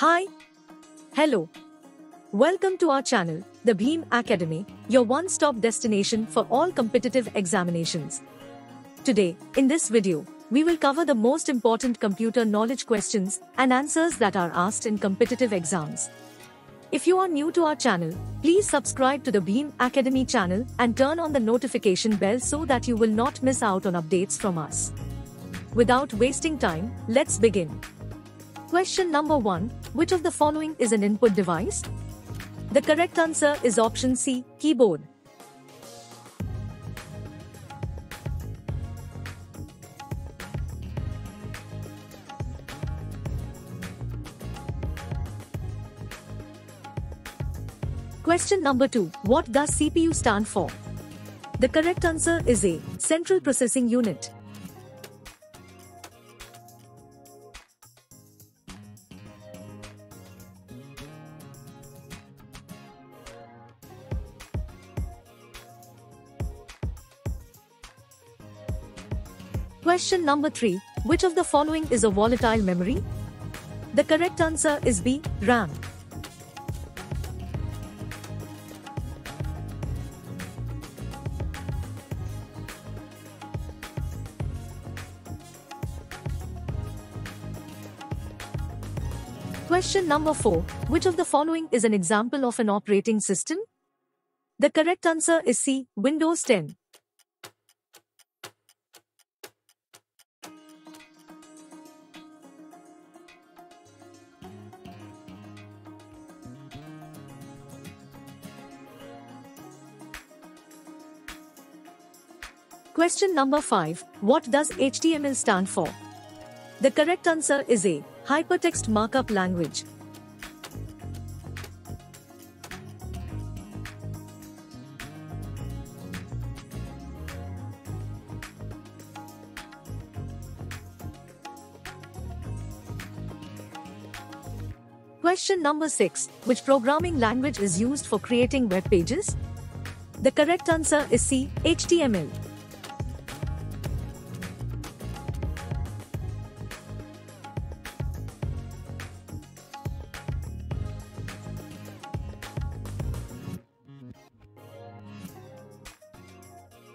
Hi. Hello. Welcome to our channel, the Bhim Academy, your one-stop destination for all competitive examinations. Today, in this video, we will cover the most important computer knowledge questions and answers that are asked in competitive exams. If you are new to our channel, please subscribe to the Bhim Academy channel and turn on the notification bell so that you will not miss out on updates from us. Without wasting time, let's begin. Question number 1 Which of the following is an input device? The correct answer is option C keyboard. Question number 2 What does CPU stand for? The correct answer is A Central Processing Unit. Question number 3 Which of the following is a volatile memory? The correct answer is B RAM. Question number 4 Which of the following is an example of an operating system? The correct answer is C Windows 10. Question number 5 What does HTML stand for? The correct answer is A Hypertext Markup Language. Question number 6 Which programming language is used for creating web pages? The correct answer is C HTML.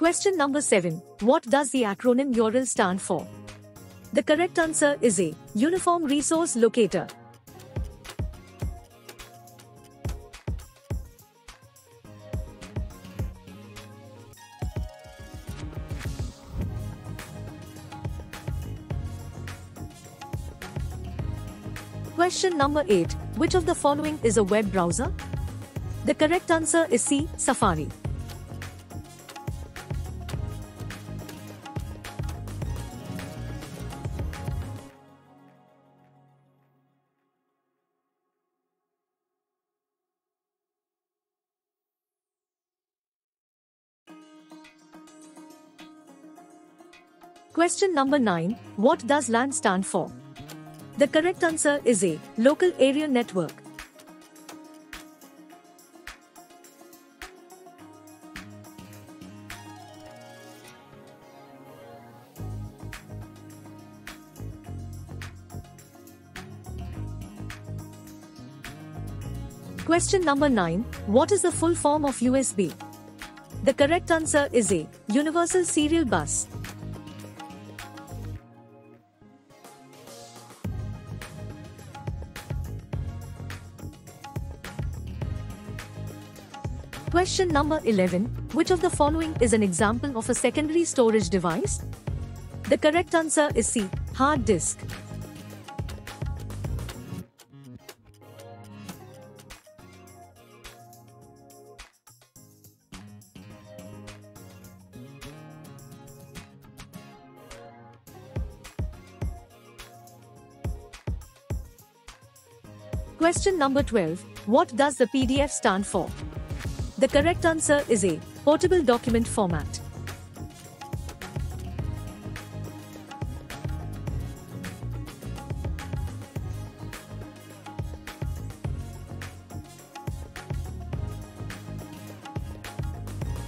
Question number 7. What does the acronym URL stand for? The correct answer is A. Uniform Resource Locator. Question number 8. Which of the following is a web browser? The correct answer is C. Safari. Question number 9. What does LAN stand for? The correct answer is A. Local Area Network. Question number 9. What is the full form of USB? The correct answer is A. Universal Serial Bus. Question number 11. Which of the following is an example of a secondary storage device? The correct answer is C. Hard disk. Question number 12. What does the PDF stand for? The correct answer is A. Portable document format.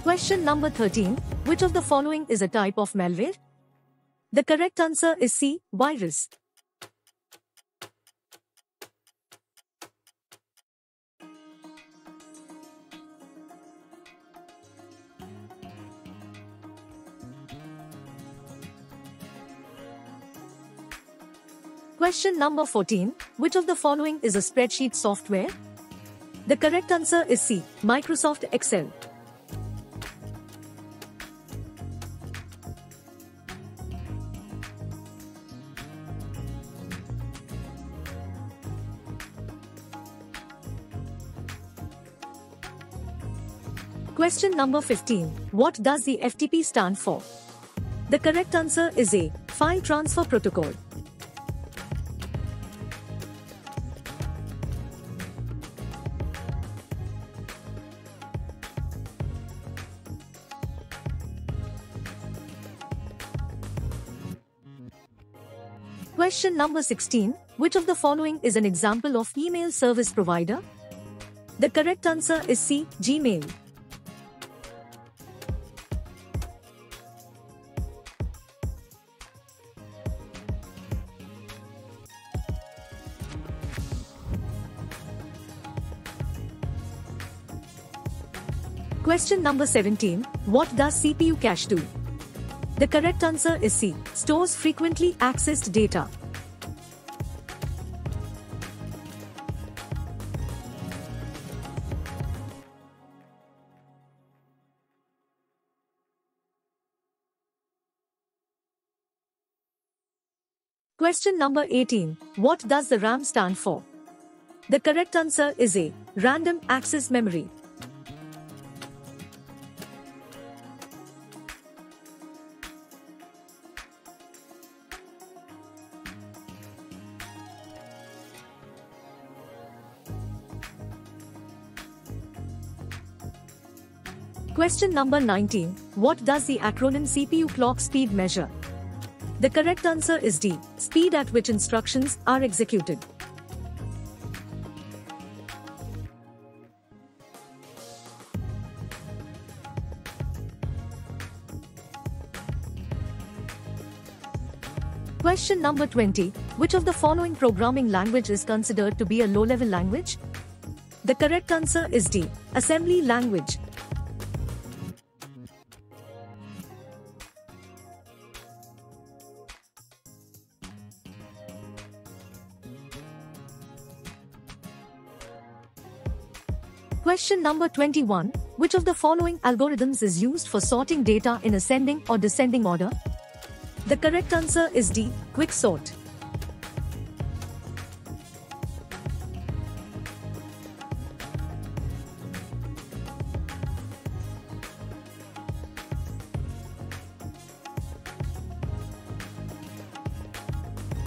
Question number 13. Which of the following is a type of malware? The correct answer is C. Virus. Question number 14. Which of the following is a spreadsheet software? The correct answer is C. Microsoft Excel. Question number 15. What does the FTP stand for? The correct answer is A. File Transfer Protocol. Question number 16. Which of the following is an example of email service provider? The correct answer is C. Gmail. Question number 17. What does CPU cache do? The correct answer is C. Stores frequently accessed data. Question number 18. What does the RAM stand for? The correct answer is A. Random access memory. Question number 19. What does the acronym CPU clock speed measure? The correct answer is D. Speed at which instructions are executed. Question number 20. Which of the following programming language is considered to be a low-level language? The correct answer is D. Assembly language. Question number 21. Which of the following algorithms is used for sorting data in ascending or descending order? The correct answer is D. quick sort.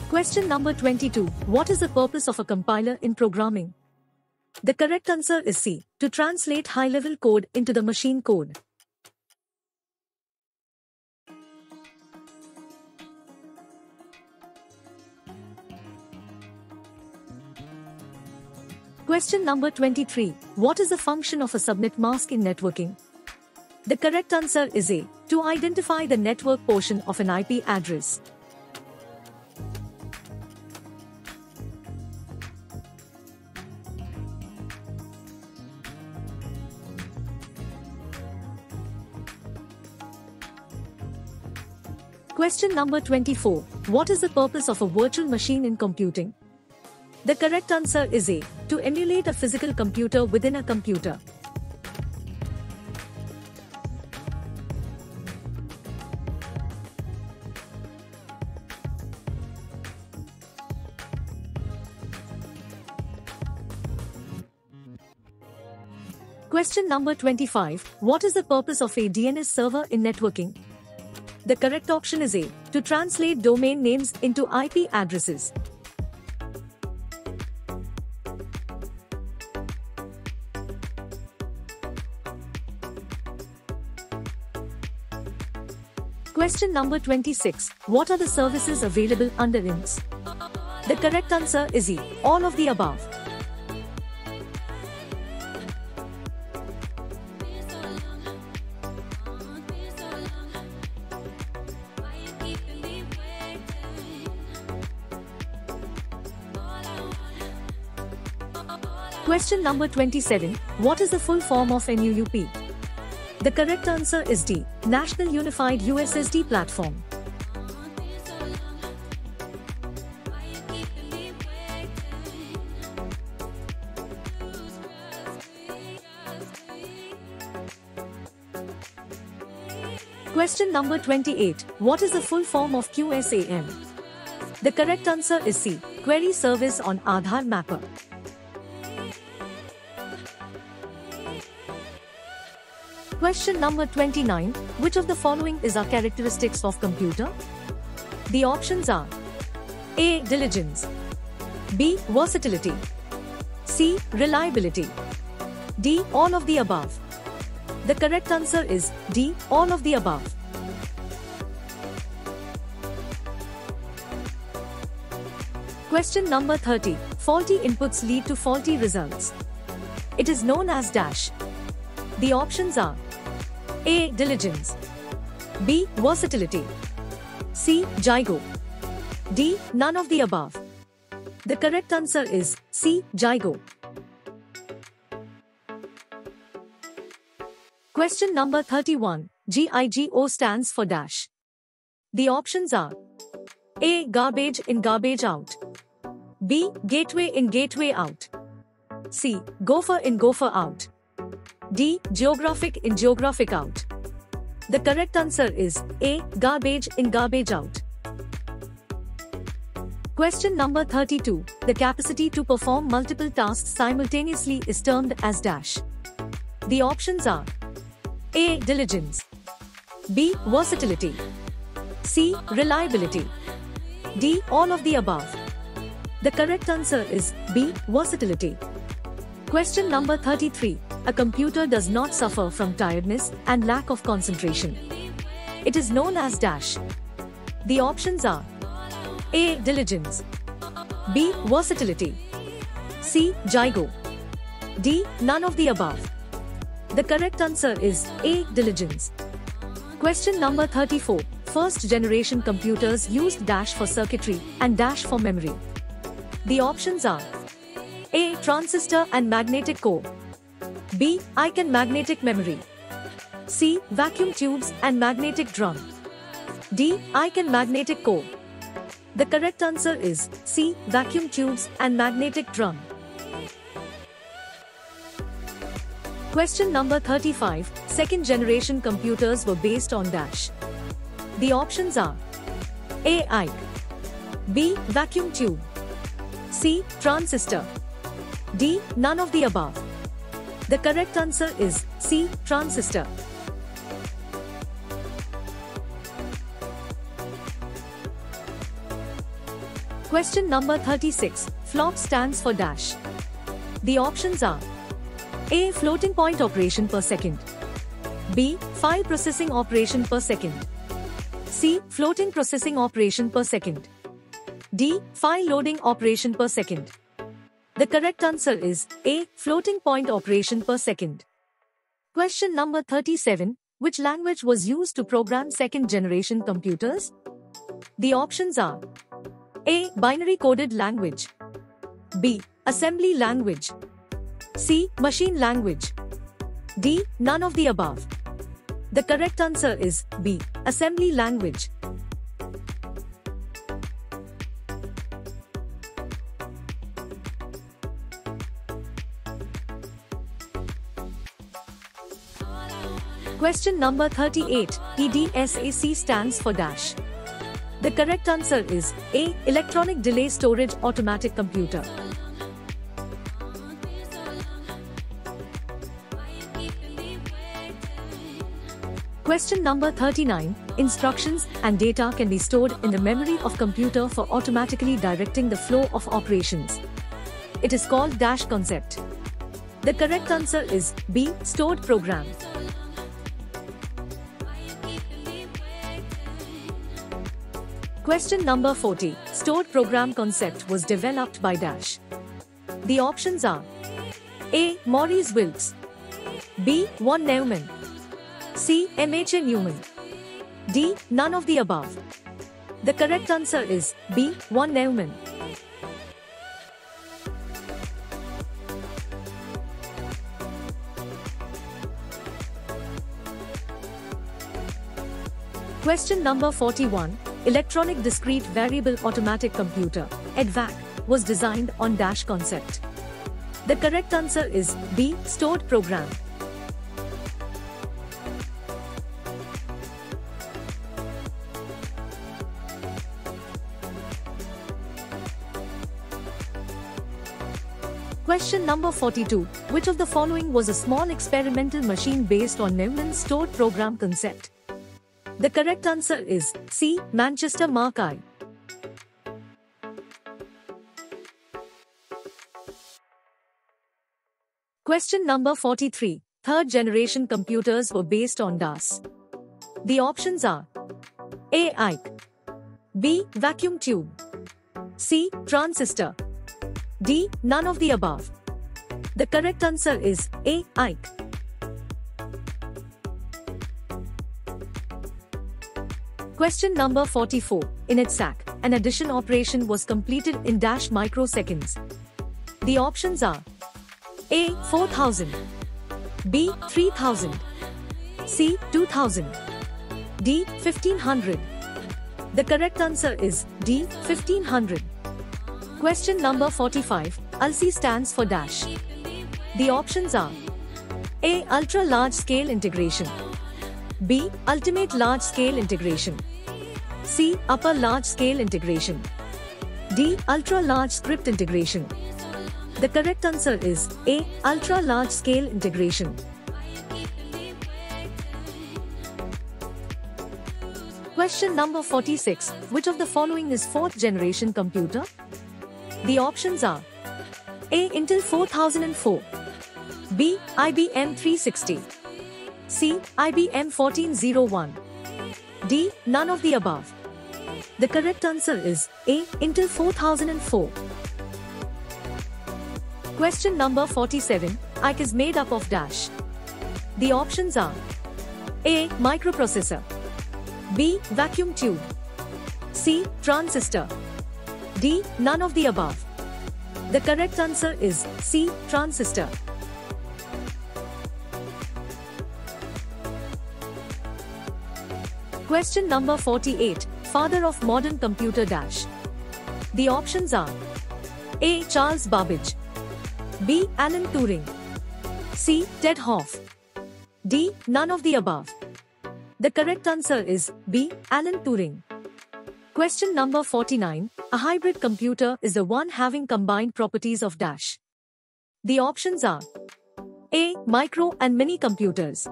Question number 22. What is the purpose of a compiler in programming? The correct answer is C. To translate high-level code into the machine code. Question number 23. What is the function of a subnet mask in networking? The correct answer is A. To identify the network portion of an IP address. Question number 24. What is the purpose of a virtual machine in computing? The correct answer is A. To emulate a physical computer within a computer. Question number 25. What is the purpose of a DNS server in networking? The correct option is A. To translate domain names into IP addresses. Question number 26. What are the services available under INS? The correct answer is E. All of the above. Question number 27. What is the full form of NUUP? The correct answer is D. National Unified USSD Platform. Question number 28. What is the full form of QSAM? The correct answer is C. Query Service on Aadhaar Mapper. Question number 29. Which of the following is our characteristics of computer? The options are A. Diligence B. Versatility C. Reliability D. All of the above The correct answer is D. All of the above. Question number 30. Faulty inputs lead to faulty results. It is known as dash. The options are A. Diligence B. Versatility C. GIGO D. None of the above. The correct answer is C. GIGO. Question number 31. GIGO stands for dash. The options are A. Garbage in garbage out. B. Gateway in gateway out. C. Gopher in gopher out. D. Geographic in geographic out. The correct answer is A. Garbage in garbage out. Question number 32. The capacity to perform multiple tasks simultaneously is termed as dash. The options are A. Diligence. B. Versatility. C. Reliability. D. All of the above. The correct answer is B. Versatility. Question number 33. A computer does not suffer from tiredness and lack of concentration. It is known as dash. The options are A. Diligence B. Versatility C. GIGO D. None of the above. The correct answer is A. Diligence. Question number 34. First generation computers used dash for circuitry and dash for memory. The options are A. Transistor and magnetic core. B. Icon magnetic memory. C. Vacuum tubes and magnetic drum. D. Icon magnetic core. The correct answer is C. Vacuum tubes and magnetic drum. Question number 35. Second generation computers were based on dash. The options are A. IC. B. Vacuum tube. C. Transistor. D. None of the above. The correct answer is C. Transistor. Question number 36. FLOP stands for dash. The options are A. Floating point operation per second. B. File processing operation per second. C. Floating processing operation per second. D. File loading operation per second. The correct answer is A. Floating point operation per second. Question number 37. Which language was used to program second generation computers? The options are A. Binary coded language. B. Assembly language. C. Machine language. D. None of the above. The correct answer is B. Assembly language. Question number 38. EDSAC stands for dash. The correct answer is A. Electronic Delay Storage Automatic Computer. Question number 39. Instructions and data can be stored in the memory of computer for automatically directing the flow of operations. It is called dash concept. The correct answer is B. Stored program. Question number 40. Stored program concept was developed by Dash. The options are A. Maurice Wilkes B. Von Neumann C. M. H. A. Newman D. None of the above. The correct answer is B. Von Neumann. Question number 41. Electronic Discrete Variable Automatic Computer, EDVAC, was designed on DASH concept. The correct answer is B. Stored program. Question number 42. Which of the following was a small experimental machine based on Neumann's stored program concept? The correct answer is C. Manchester Mark I. Question number 43. Third generation computers were based on DAS. The options are A. IC B. Vacuum tube C. Transistor D. None of the above. The correct answer is A. IC. Question number 44. In EDSAC, an addition operation was completed in dash microseconds. The options are A. 4000 B. 3000 C. 2000 D. 1500 The correct answer is D. 1500 Question number 45. ULSI stands for dash. The options are A. Ultra large scale integration B. Ultimate large scale integration C. Upper large scale integration D. Ultra large script integration the correct answer is A. Ultra large scale integration. Question number 46. Which of the following is fourth generation computer? The options are A. Intel 4004 B. IBM 360 C. IBM 1401 D. None of the above. The correct answer is A. Intel 4004 Question number 47. IC is made up of dash. The options are A. Microprocessor B. Vacuum tube C. Transistor D. None of the above. The correct answer is C. Transistor. Question number 48. Father of modern computer dash. The options are A. Charles Babbage B. Alan Turing. C. Ted Hoff. D. None of the above. The correct answer is B. Alan Turing. Question number 49. A hybrid computer is the one having combined properties of dash. The options are A. Micro and mini computers.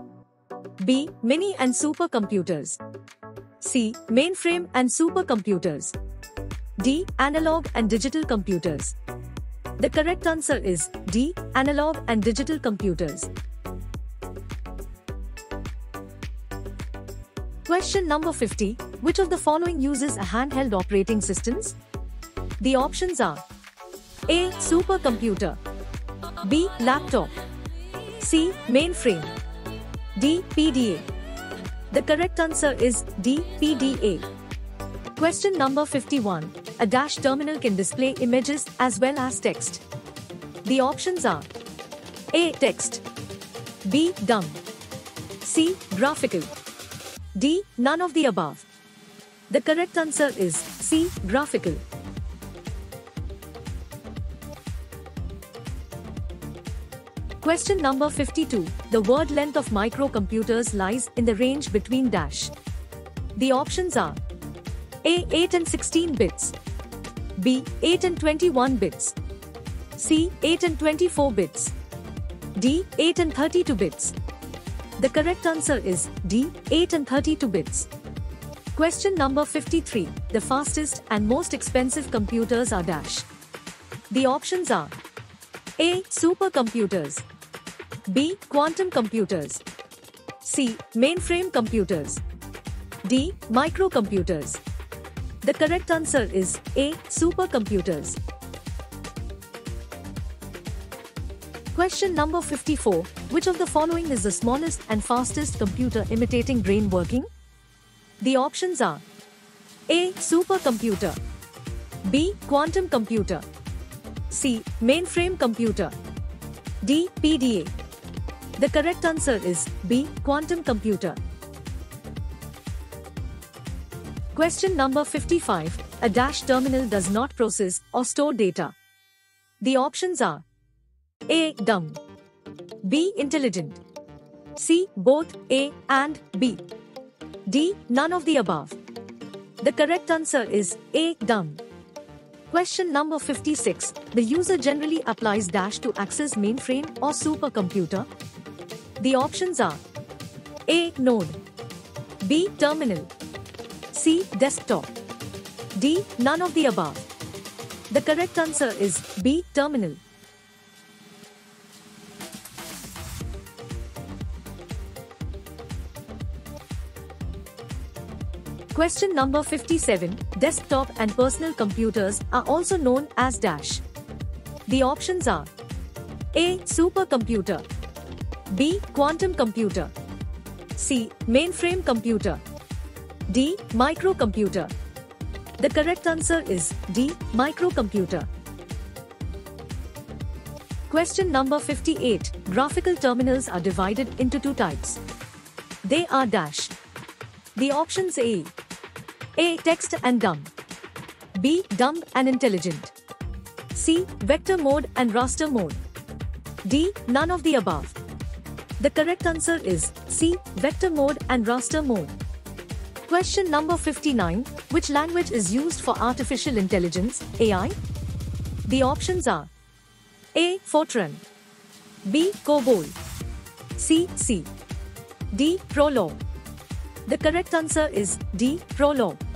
B. Mini and supercomputers. C. Mainframe and supercomputers. D. Analog and digital computers. The correct answer is D. Analog and digital computers. Question number 50. Which of the following uses a handheld operating systems? The options are A. Supercomputer B. Laptop C. Mainframe D. PDA The correct answer is D. PDA. Question number 51. A dash terminal can display images as well as text. The options are A. Text B. Dumb C. Graphical D. None of the above. The correct answer is C. Graphical. Question number 52. The word length of microcomputers lies in the range between dash. The options are A. 8 and 16 bits B. 8 and 21 bits. C. 8 and 24 bits. D. 8 and 32 bits. The correct answer is D. 8 and 32 bits. Question number 53. The fastest and most expensive computers are dash. The options are A. Supercomputers B. Quantum computers C. Mainframe computers D. Microcomputers the correct answer is A. Supercomputers. Question number 54. Which of the following is the smallest and fastest computer imitating brain working? The options are A. Supercomputer B. Quantum computer C. Mainframe computer D. PDA The correct answer is B. Quantum computer. Question number 55. A dash terminal does not process or store data. The options are A. Dumb B. Intelligent C. Both A and B D. None of the above. The correct answer is A. Dumb. Question number 56. The user generally applies dash to access mainframe or supercomputer. The options are A. Node B. Terminal C. Desktop D. None of the above. The correct answer is B. Terminal. Question number 57. Desktop and personal computers are also known as dash. The options are A. Supercomputer B. Quantum computer C. Mainframe computer D. Microcomputer The correct answer is D. Microcomputer. Question number 58. Graphical terminals are divided into two types. They are dash. The options A. A. Text and dumb. B. Dumb and intelligent. C. Vector mode and raster mode. D. None of the above. The correct answer is C. Vector mode and raster mode. Question number 59. Which language is used for artificial intelligence, AI? The options are A. Fortran B. COBOL C. C. D. Prolog The correct answer is D. Prolog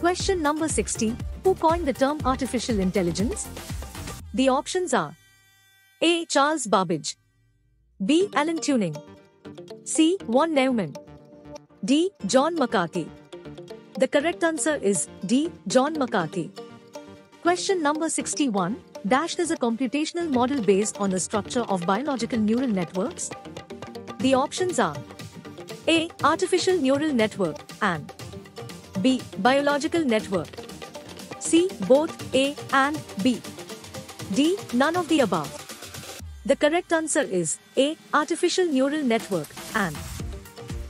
Question number 60. Who coined the term artificial intelligence? The options are A. Charles Babbage B. Alan Turing C. Von Neumann D. John McCarthy The correct answer is D. John McCarthy. Question number 61. Dash is a computational model based on the structure of biological neural networks. The options are A. Artificial neural network and B. Biological network. C. Both A and B. D. None of the above. The correct answer is A. Artificial neural network and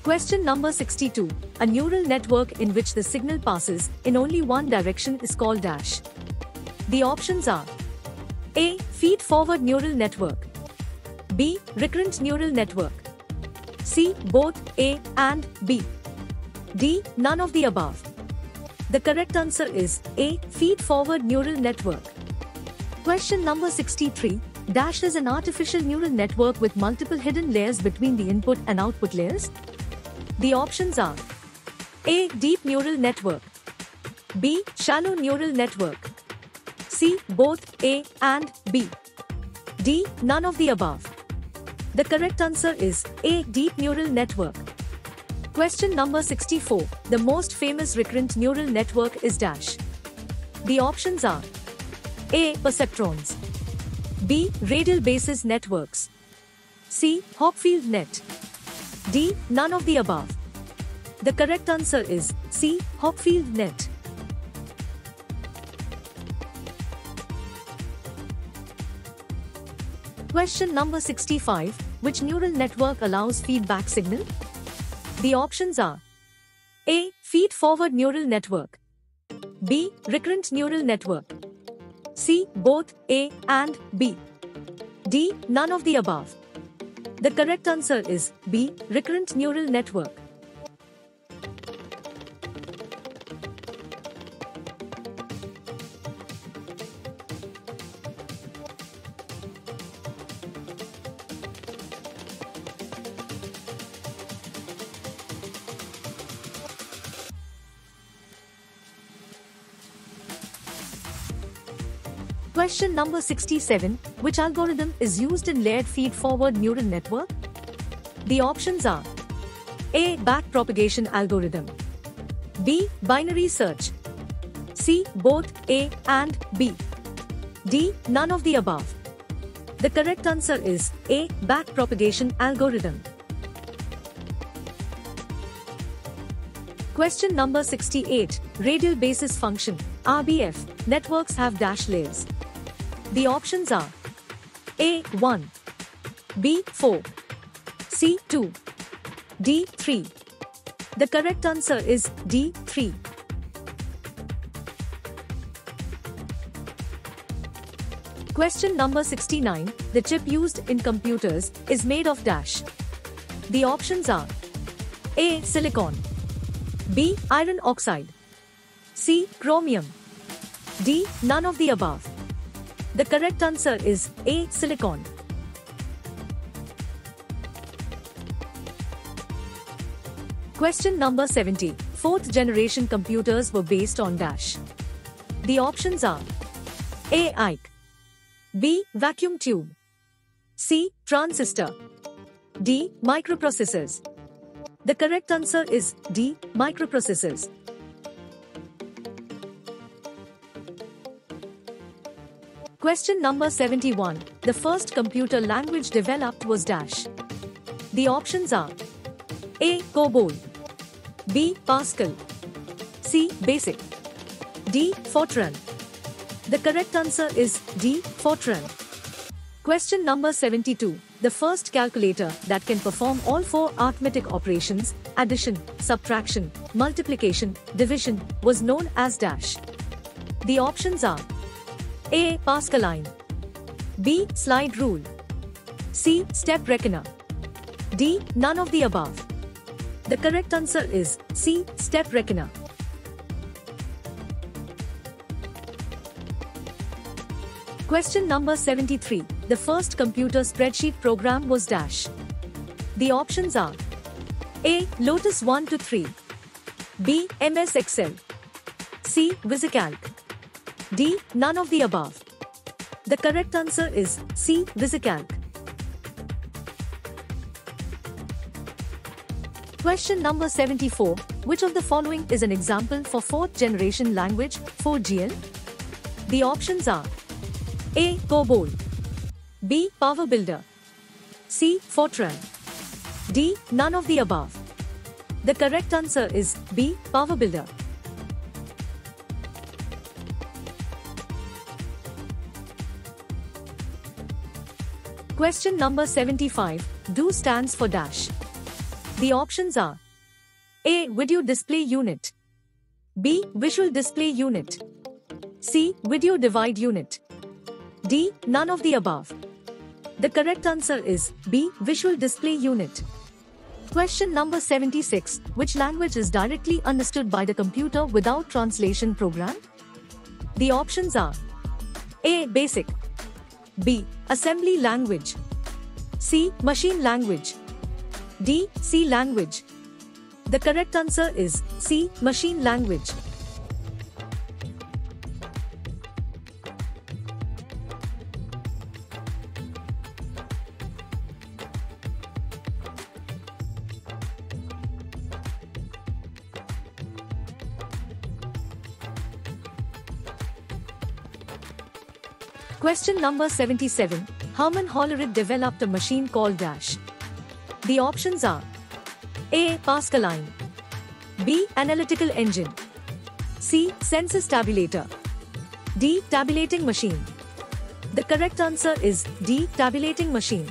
Question number 62. A neural network in which the signal passes in only one direction is called dash. The options are A. Feed forward neural network B. Recurrent neural network C. Both A and B. D. None of the above. The correct answer is A. Feed forward neural network. Question number 63. Dash is an artificial neural network with multiple hidden layers between the input and output layers. The options are A. Deep neural network B. Shallow neural network C. Both A and B. D. None of the above. The correct answer is A. Deep neural network. Question number 64. The most famous recurrent neural network is Dash. The options are A. Perceptrons B. Radial basis networks C. Hopfield net D. None of the above. The correct answer is C. Hopfield net. Question number 65. Which neural network allows feedback signal? The options are A. Feed forward neural network B. Recurrent neural network C. Both A and B D. None of the above. The correct answer is B. Recurrent neural network. Number 67 Which algorithm is used in layered feed forward neural network? The options are A. Backpropagation algorithm B. Binary search C. Both A and B D. None of the above. The correct answer is A. Backpropagation algorithm. Question number 68. Radial basis function, RBF, networks have dash layers. The options are A1, B4, C2, D3. The correct answer is D3. Question number 69. The chip used in computers is made of dash. The options are A. Silicon B. Iron oxide. C. Chromium. D. None of the above. The correct answer is A. Silicon. Question number 70. Fourth generation computers were based on dash. The options are A. IC B. Vacuum tube C. Transistor D. Microprocessors The correct answer is D. Microprocessors. Question number 71. The first computer language developed was dash. The options are A. COBOL B. Pascal C. Basic D. Fortran The correct answer is D. Fortran. Question number 72. The first calculator that can perform all four arithmetic operations, addition, subtraction, multiplication, division, was known as dash. The options are A. Pascaline B. Slide rule C. Step reckoner D. None of the above. The correct answer is C. Step reckoner. Question number 73. The first computer spreadsheet program was dash. The options are A. Lotus 1-2-3 B. MS Excel C. VisiCalc D. None of the above. The correct answer is C. VisiCalc. Question number 74. Which of the following is an example for fourth generation language, 4GL? The options are A. COBOL B. Power Builder C. Fortran D. None of the above. The correct answer is B. Power Builder. Question number 75. Do stands for dash. The options are A. Video Display Unit B. Visual Display Unit C. Video Divide Unit D. None of the above. The correct answer is B. Visual Display Unit. Question number 76. Which language is directly understood by the computer without translation program? The options are A. Basic B. Assembly language C. Machine language D. C language. The correct answer is C. Machine language. Question number 77. Hermann Hollerith developed a machine called Dash. The options are A. Pascaline B. Analytical engine C. Census tabulator D. Tabulating machine The correct answer is D. Tabulating machine.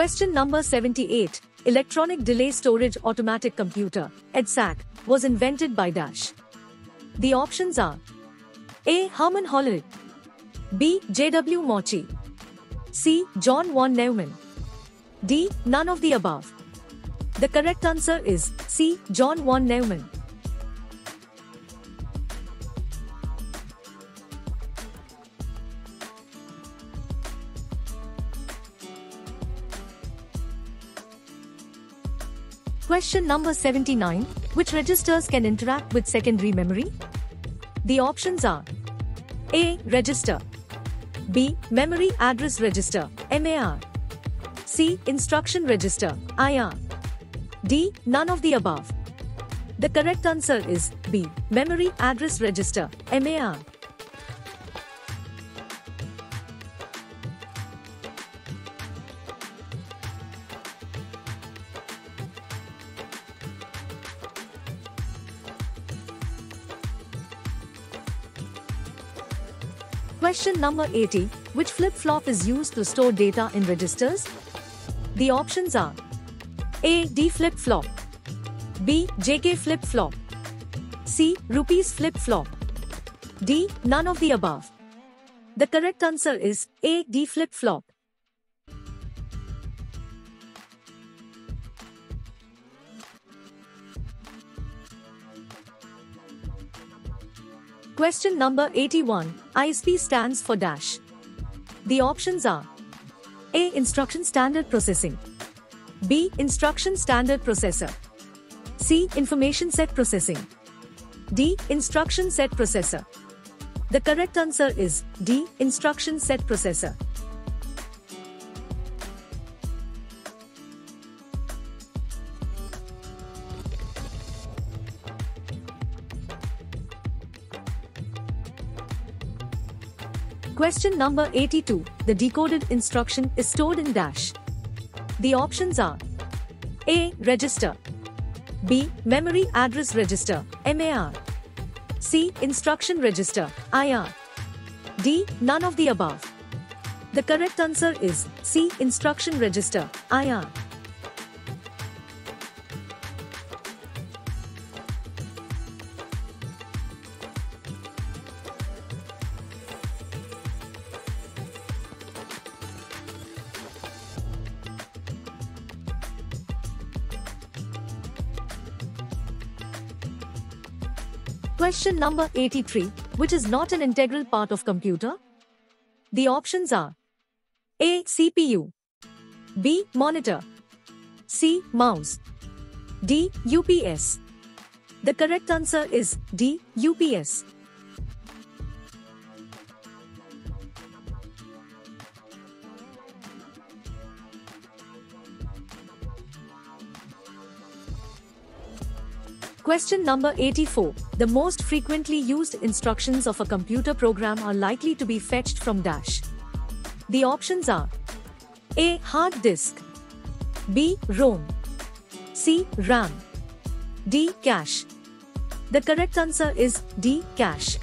Question number 78. Electronic Delay Storage Automatic Computer, EDSAC, was invented by Dash. The options are A. Hermann Hollerith B. J.W. Mauchly C. John von Neumann D. None of the above. The correct answer is C. John von Neumann. Question number 79. Which registers can interact with secondary memory? The options are A. Register B. Memory Address Register MAR C. Instruction Register IR D. None of the above. The correct answer is B. Memory Address Register MAR. Question number 80. Which flip-flop is used to store data in registers? The options are A. D flip-flop B. JK flip-flop C. Rupees flip-flop D. None of the above. The correct answer is A. D flip-flop. Question number 81. ISP stands for dash. The options are A. Instruction Standard Processing B. Instruction Standard Processor C. Information Set Processing D. Instruction Set Processor The correct answer is D. Instruction Set Processor. Question number 82. The decoded instruction is stored in dash. The options are A. Register B. Memory Address Register MAR C. Instruction Register IR D. None of the above. The correct answer is C. Instruction Register IR. Number 83, which is not an integral part of computer? The options are A. CPU B. Monitor C. Mouse D. UPS The correct answer is D. UPS. Question number 84. The most frequently used instructions of a computer program are likely to be fetched from Dash. The options are A. Hard disk B. ROM C. RAM D. Cache The correct answer is D. Cache.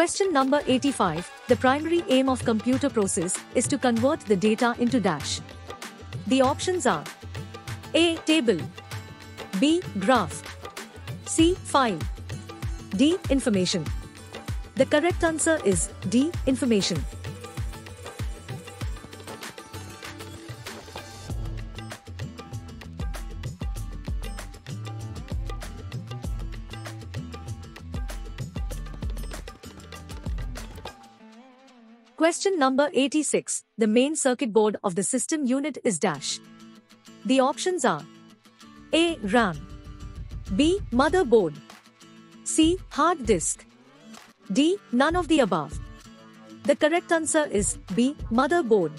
Question number 85. The primary aim of computer process is to convert the data into dash. The options are A. Table B. Graph C. File D. Information The correct answer is D. Information. Question number 86. The main circuit board of the system unit is dash. The options are A. RAM B. Motherboard C. Hard disk D. None of the above. The correct answer is B. Motherboard.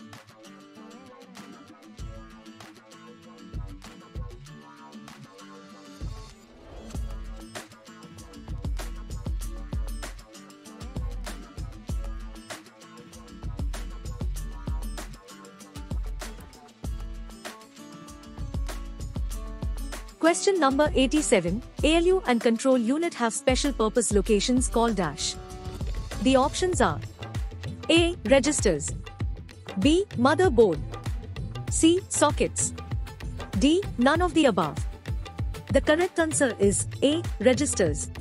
Question number 87. ALU and control unit have special purpose locations called dash. The options are A. Registers B. Motherboard C. Sockets D. None of the above. The correct answer is A. Registers.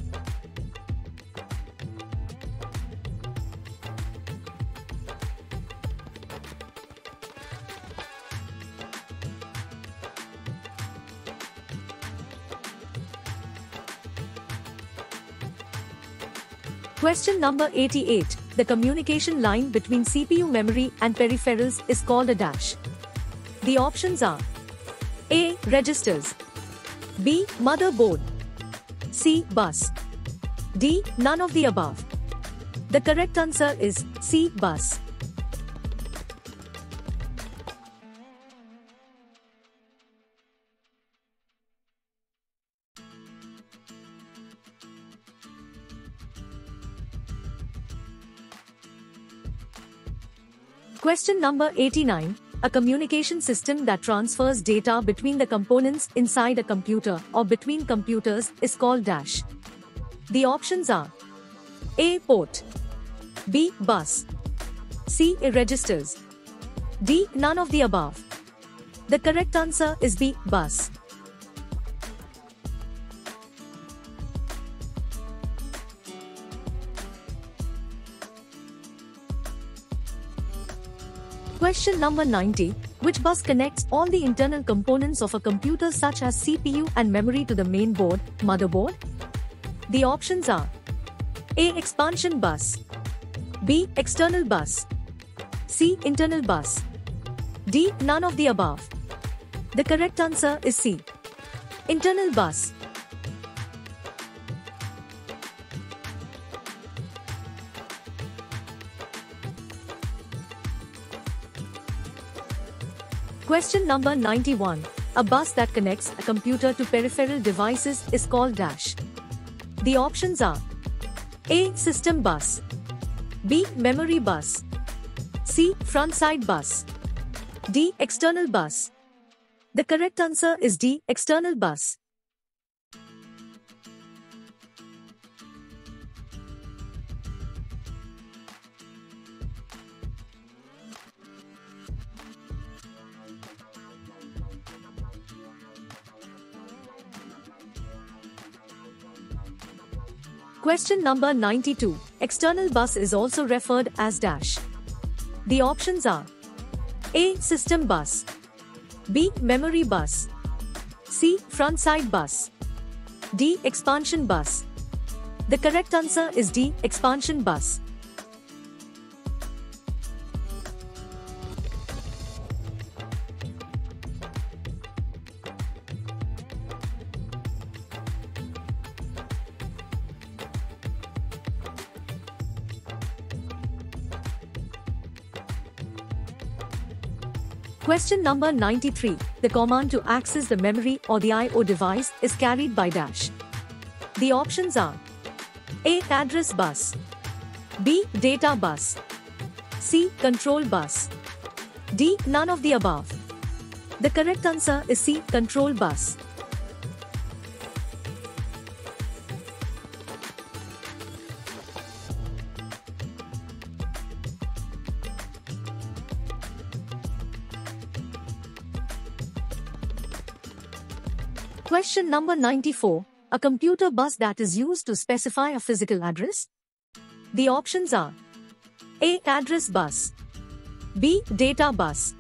Question number 88. The communication line between CPU memory and peripherals is called a dash. The options are A. Registers B. Motherboard C. Bus D. None of the above. The correct answer is C. Bus. Question number 89. A communication system that transfers data between the components inside a computer or between computers is called dash. The options are A. Port B. Bus C. Registers D. None of the above. The correct answer is B. Bus. Question number 90. Which bus connects all the internal components of a computer such as CPU and memory to the main board, motherboard? The options are A. Expansion bus B. External bus C. Internal bus D. None of the above. The correct answer is C. Internal bus. Question number 91. A bus that connects a computer to peripheral devices is called dash. The options are A. System bus B. Memory bus C. Front side bus D. External bus The correct answer is D. External bus. Question number 92. External bus is also referred as dash. The options are A. System bus B. Memory bus C. Front side bus D. Expansion bus The correct answer is D. Expansion bus. Question number 93. The command to access the memory or the I.O. device is carried by dash. The options are A. Address bus B. Data bus C. Control bus D. None of the above. The correct answer is C. Control bus. Question number 94. A computer bus that is used to specify a physical address? The options are A. Address bus B. Data bus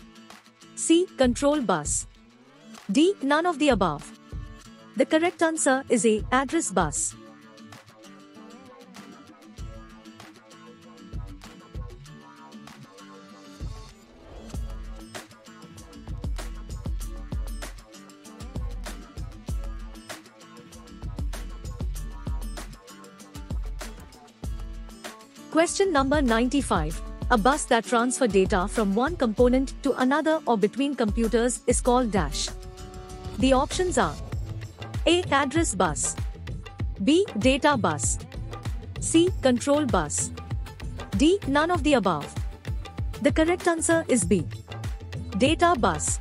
C. Control bus D. None of the above. The correct answer is A. Address bus. Question number 95. A bus that transfer data from one component to another or between computers is called dash. The options are A. Address bus B. Data bus C. Control bus D. None of the above. The correct answer is B. Data bus.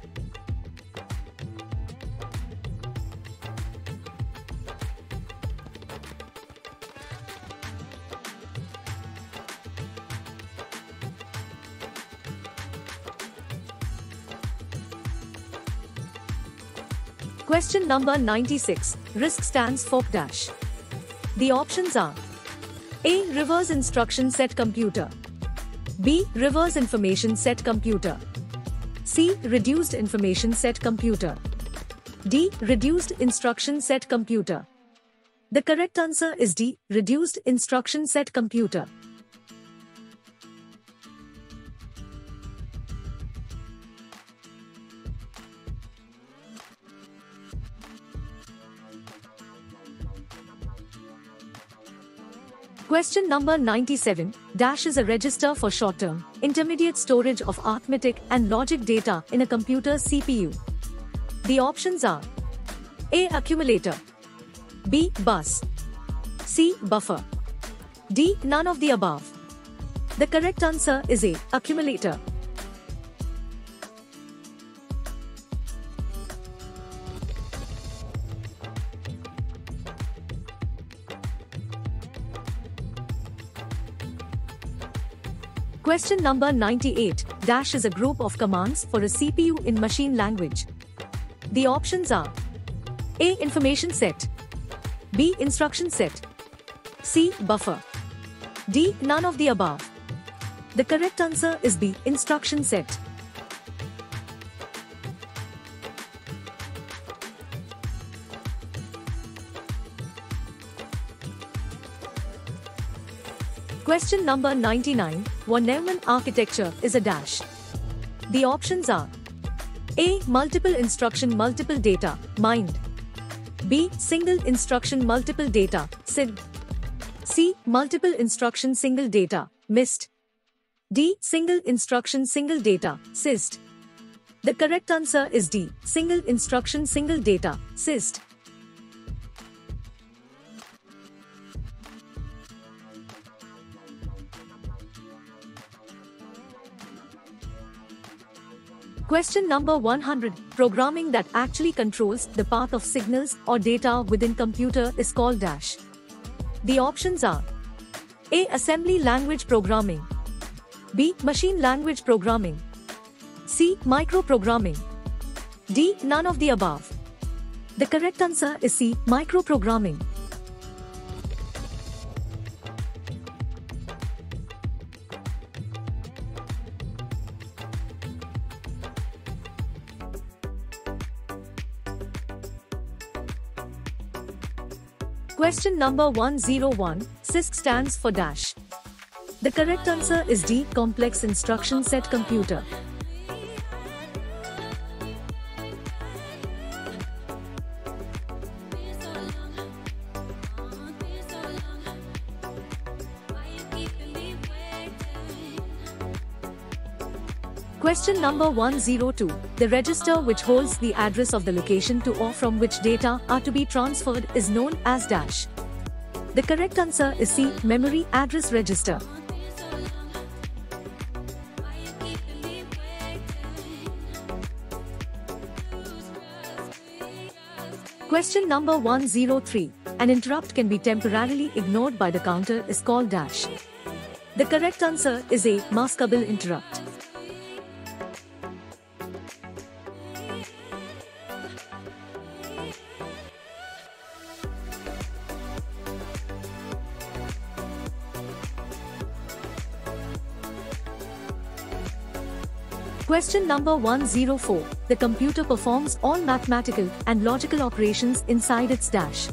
Question number 96. RISC stands for dash. The options are A. Reverse instruction set computer B. Reverse information set computer C. Reduced information set computer D. Reduced instruction set computer The correct answer is D. Reduced instruction set computer. Question number 97. Dash is a register for short-term, intermediate storage of arithmetic and logic data in a computer's CPU. The options are A. Accumulator B. Bus C. Buffer D. None of the above. The correct answer is A. Accumulator. Question number 98 Dash is a group of commands for a CPU in machine language. The options are A. Information set, B. Instruction set, C. Buffer, D. None of the above. The correct answer is B. Instruction set. Question number 99 Von Neumann architecture is a dash. The options are A. Multiple instruction multiple data, MIMD. B. Single instruction multiple data, SIMD. C. Multiple instruction single data, MISD. D. Single instruction single data, SISD. The correct answer is D. Single instruction single data, SISD. Question number 100. Programming that actually controls the path of signals or data within computer is called dash. The options are A. Assembly language programming B. Machine language programming C. Microprogramming D. None of the above. The correct answer is C. Microprogramming. Question number 101 CISC stands for dash. The correct answer is D. Complex Instruction Set Computer. Question number 102. The register which holds the address of the location to or from which data are to be transferred is known as dash. The correct answer is C. Memory Address Register. Question number 103. An interrupt can be temporarily ignored by the counter is called dash. The correct answer is A. Maskable interrupt. Question number 104. The computer performs all mathematical and logical operations inside its dash.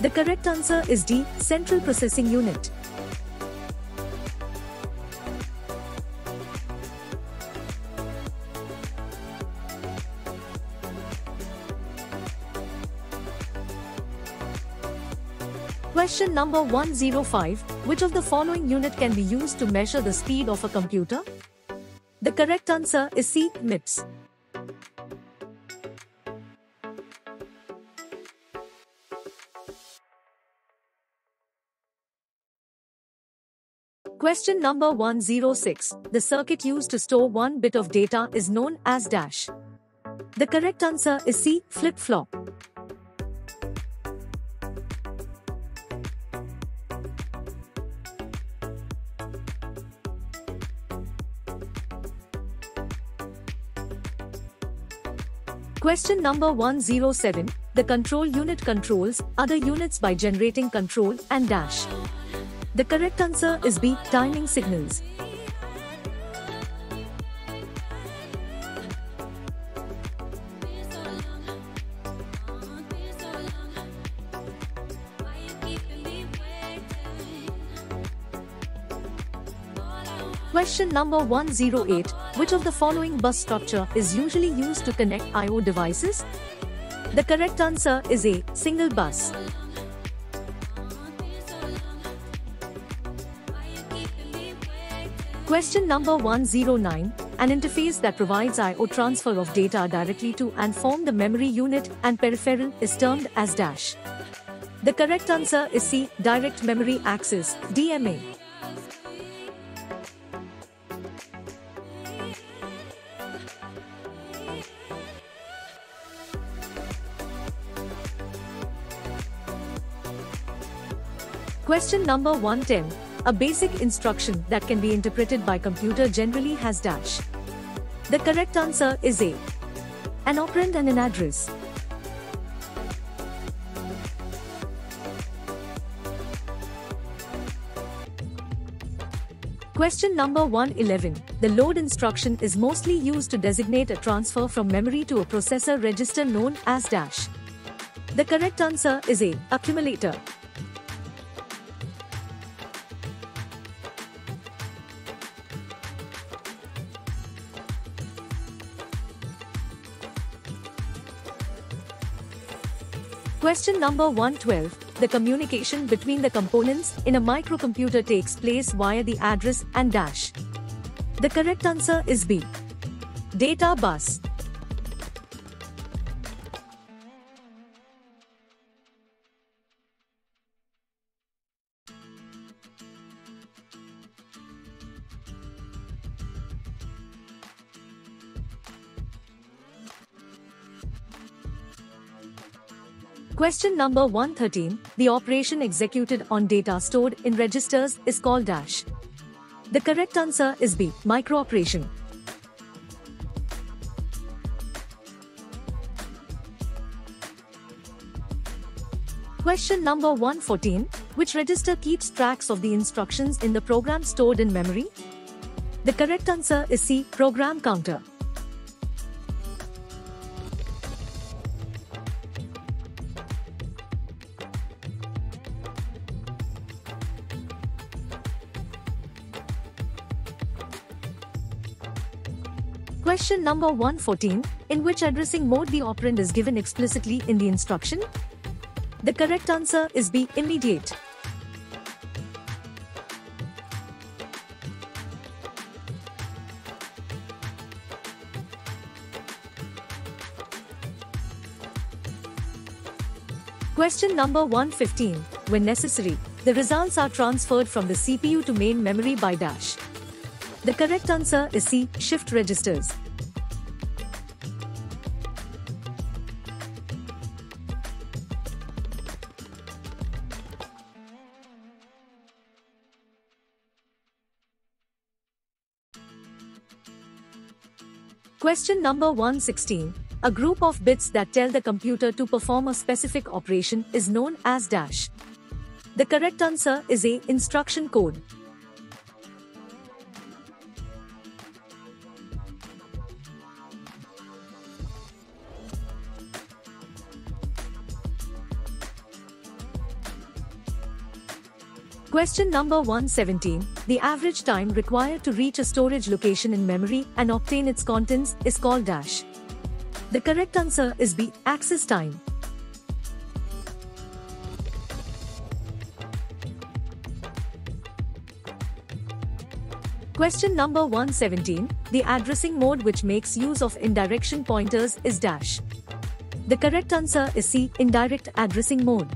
The correct answer is D. Central Processing Unit. Question number 105. Which of the following unit can be used to measure the speed of a computer? The correct answer is C. MIPS. Question number 106. The circuit used to store one bit of data is known as dash. The correct answer is C. Flip-flop. Question number 107. The control unit controls other units by generating control and dash. The correct answer is B. Timing signals. Number 108. Which of the following bus structure is usually used to connect I.O. devices? The correct answer is A. Single bus. Question number 109. An interface that provides I.O. transfer of data directly to and from the memory unit and peripheral is termed as dash. The correct answer is C. Direct Memory Access, DMA. Question number 110. a basic instruction that can be interpreted by computer generally has dash. The correct answer is A. An operand and an address. Question number 111. The load instruction is mostly used to designate a transfer from memory to a processor register known as dash. The correct answer is A. Accumulator. Question number 112. The communication between the components in a microcomputer takes place via the address and dash. The correct answer is B. Data bus. Question number 113. The operation executed on data stored in registers is called dash. The correct answer is B. Microoperation. Question number 114. Which register keeps tracks of the instructions in the program stored in memory? The correct answer is C. Program counter. Question number 114. In which addressing mode the operand is given explicitly in the instruction? The correct answer is B. Immediate. Question number 115. When necessary, the results are transferred from the CPU to main memory by dash. The correct answer is C. Shift registers. Question number 116. A group of bits that tell the computer to perform a specific operation is known as dash. The correct answer is A. Instruction code. Question number 117. The average time required to reach a storage location in memory and obtain its contents is called dash. The correct answer is B. Access time. Question number 117. The addressing mode which makes use of indirection pointers is dash. The correct answer is C. Indirect addressing mode.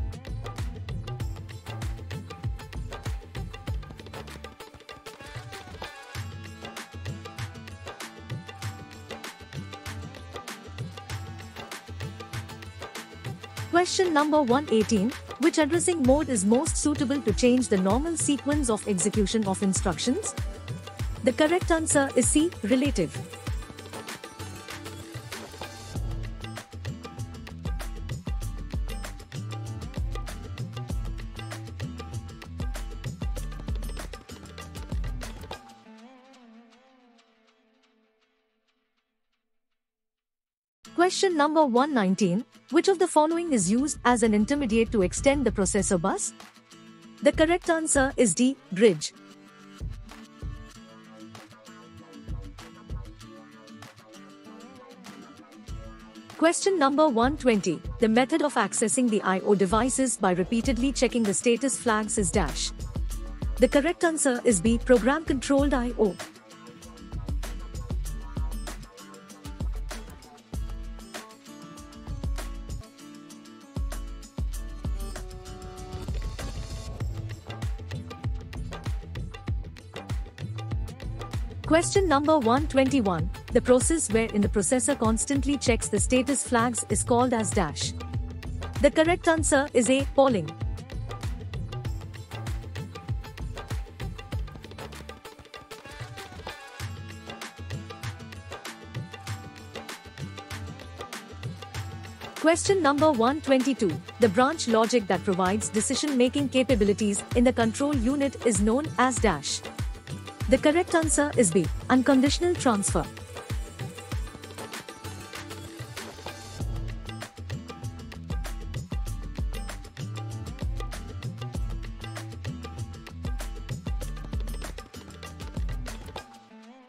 Question number 118. Which addressing mode is most suitable to change the normal sequence of execution of instructions? The correct answer is C. Relative. Question number 119. Which of the following is used as an intermediate to extend the processor bus? The correct answer is D. Bridge. Question number 120. The method of accessing the I.O. devices by repeatedly checking the status flags is dash. The correct answer is B. Program controlled I.O. Question number 121. The process wherein the processor constantly checks the status flags is called as dash. The correct answer is A. Polling. Question number 122. The branch logic that provides decision-making capabilities in the control unit is known as dash. The correct answer is B. Unconditional transfer.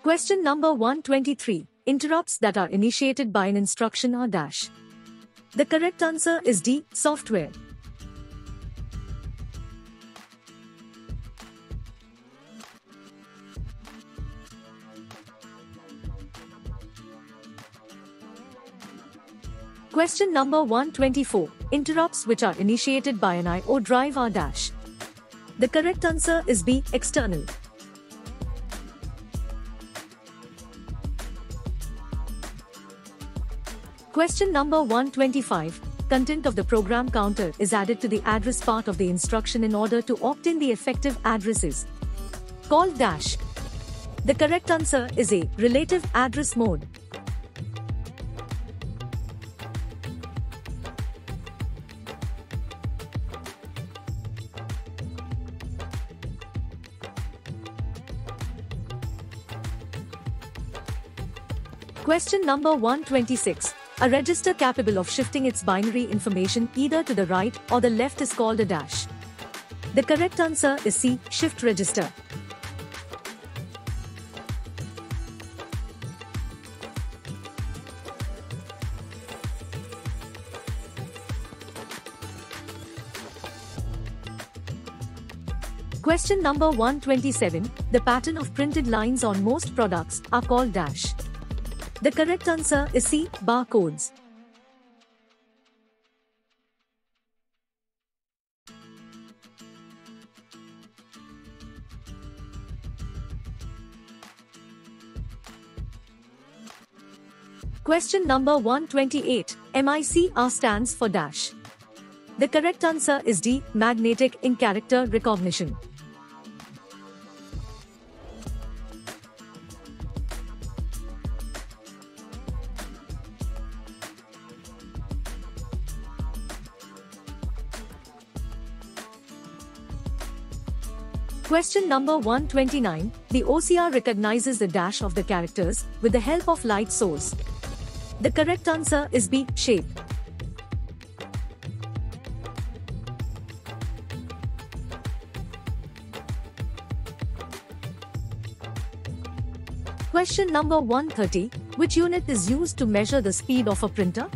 Question number 123. Interrupts that are initiated by an instruction are dash. The correct answer is D. Software. Question number 124. Interrupts which are initiated by an I.O. drive are dash. The correct answer is B. External. Question number 125. Content of the program counter is added to the address part of the instruction in order to obtain the effective addresses. Called dash. The correct answer is A. Relative address mode. Question number 126. A register capable of shifting its binary information either to the right or the left is called a dash. The correct answer is C. Shift register. Question number 127. The pattern of printed lines on most products are called dash. The correct answer is C. Barcodes. Question number 128. MICR stands for dash. The correct answer is D. Magnetic ink character recognition. Question number 129. The OCR recognizes the dash of the characters with the help of light source. The correct answer is B. Shape. Question number 130. Which unit is used to measure the speed of a printer?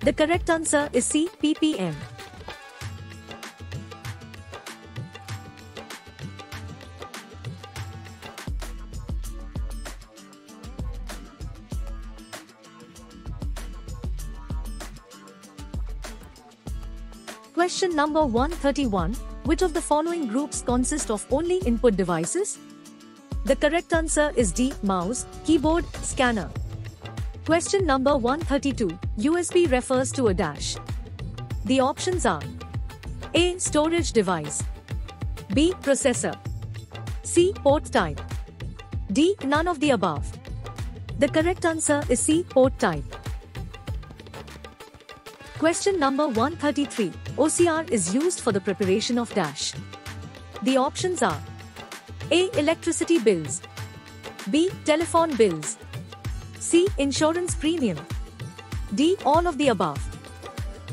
The correct answer is C. ppm. Question number 131. Which of the following groups consist of only input devices? The correct answer is D. Mouse, keyboard, scanner. Question number 132. USB refers to a dash. The options are A. Storage device. B. Processor. C. Port type. D. None of the above. The correct answer is C. Port type. Question number 133. OCR is used for the preparation of dash. The options are A. Electricity bills. B. Telephone bills. C. Insurance premium. D. All of the above.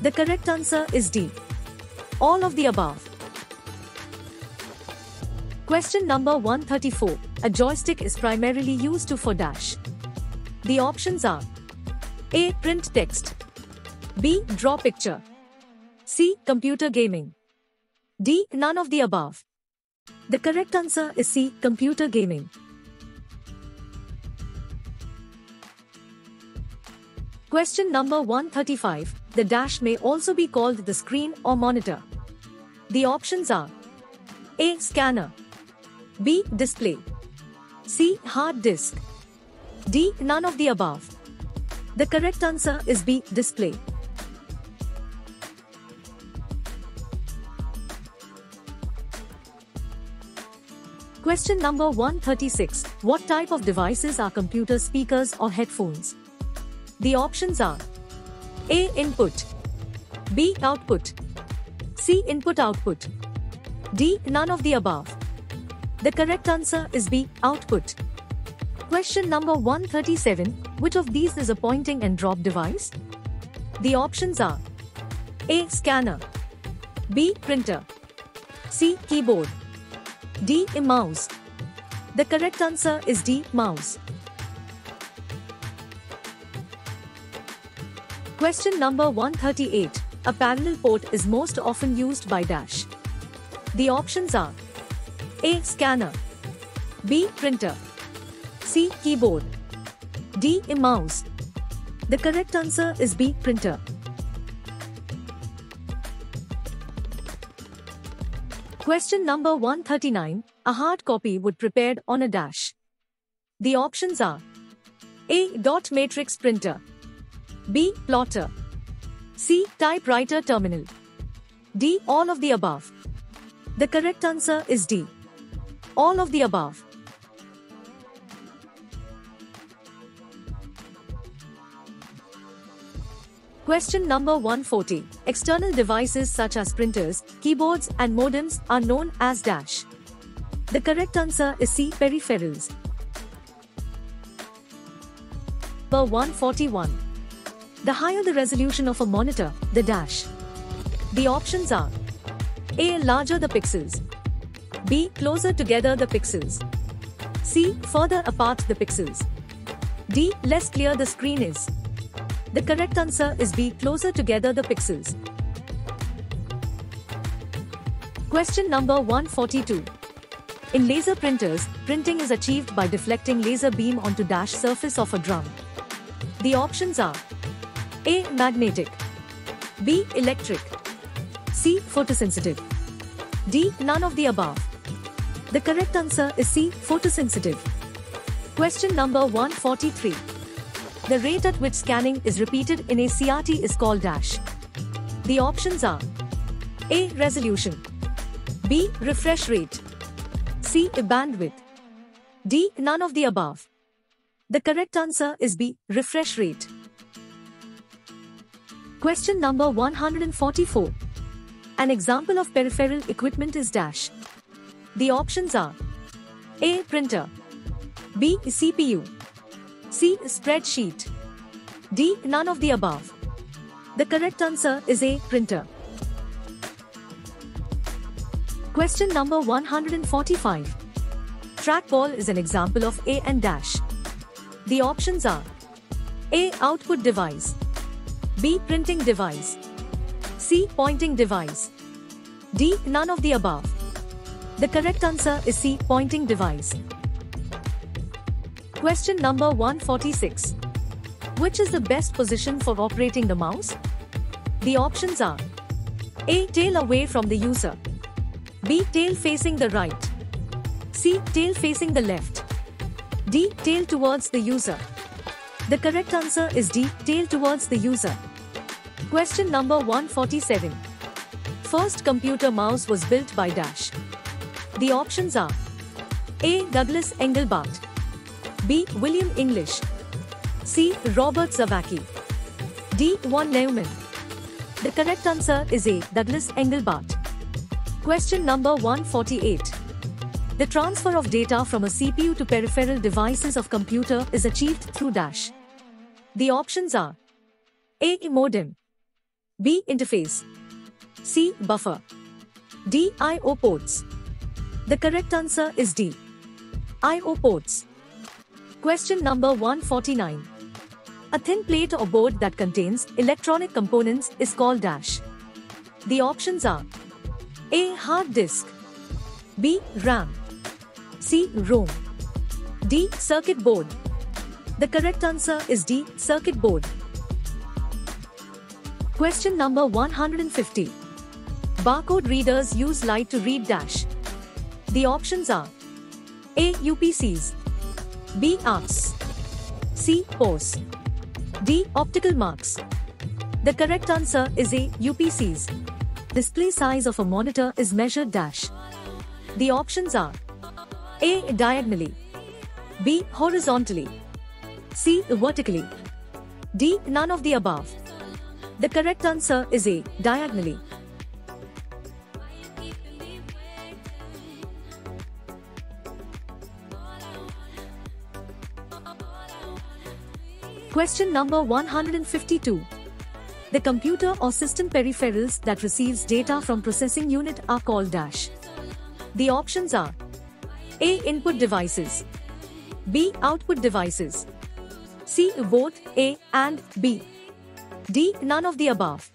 The correct answer is D. All of the above. Question number 134. A joystick is primarily used to for dash. The options are A. Print text. B. Draw picture. C. Computer gaming. D. None of the above. The correct answer is C. Computer gaming. Question number 135. The dash may also be called the screen or monitor. The options are A. Scanner. B. Display. C. Hard disk. D. None of the above. The correct answer is B. Display. Question number 136. What type of devices are computer speakers or headphones? The options are A. Input. B. Output. C. Input output. D. None of the above. The correct answer is B. Output. Question number 137 Which of these is a pointing and drop device? The options are A. Scanner. B. Printer. C. Keyboard. D. A mouse. The correct answer is D. Mouse. Question number 138. A parallel port is most often used by Dash. The options are A. Scanner B. Printer C. Keyboard D. A mouse The correct answer is B. Printer. Question number 139. A hard copy would prepared on a dash. The options are A. Dot matrix printer B. Plotter C. Typewriter terminal D. All of the above. The correct answer is D. All of the above. Question number 140. External devices such as printers, keyboards, and modems are known as dash. The correct answer is C. Peripherals. Number 141. The higher the resolution of a monitor, the dash. The options are A. Larger the pixels. B. Closer together the pixels. C. Further apart the pixels. D. Less clear the screen is. The correct answer is B. Closer together the pixels. Question number 142. In laser printers, printing is achieved by deflecting laser beam onto dash surface of a drum. The options are A. Magnetic B. Electric C. Photosensitive D. None of the above. The correct answer is C. Photosensitive. Question number 143. The rate at which scanning is repeated in a CRT is called dash. The options are A. Resolution B. Refresh rate C. Bandwidth D. None of the above. The correct answer is B. Refresh rate. Question number 144. An example of peripheral equipment is dash. The options are A. Printer B. CPU C. Spreadsheet. D. None of the above. The correct answer is A. Printer. Question number 145. Trackball is an example of A and dash. The options are A. Output device. B. Printing device. C. Pointing device. D. None of the above. The correct answer is C. Pointing device. Question number 146. Which is the best position for operating the mouse? The options are A. Tail away from the user. B. Tail facing the right. C. Tail facing the left. D. Tail towards the user. The correct answer is D. Tail towards the user. Question number 147. First computer mouse was built by Dash. The options are A. Douglas Engelbart B. William English. C. Robert Zawacki. D. Von Neumann. The correct answer is A. Douglas Engelbart. Question number 148. The transfer of data from a CPU to peripheral devices of computer is achieved through dash. The options are A. Modem B. Interface C. Buffer D. I.O. ports The correct answer is D. I.O. ports. Question number 149. A thin plate or board that contains electronic components is called dash. The options are A. Hard disk B. RAM C. ROM D. Circuit board The correct answer is D. Circuit board. Question number 150. Barcode readers use light to read dash. The options are A. UPCs B. Arcs. C. Pores. D. Optical marks. The correct answer is A. UPCs. Display size of a monitor is measured dash. The options are A. Diagonally B. Horizontally C. Vertically D. None of the above. The correct answer is A. Diagonally. Question number 152. The computer or system peripherals that receives data from processing unit are called dash. The options are A. Input devices B. Output devices C. Both A and B D. None of the above.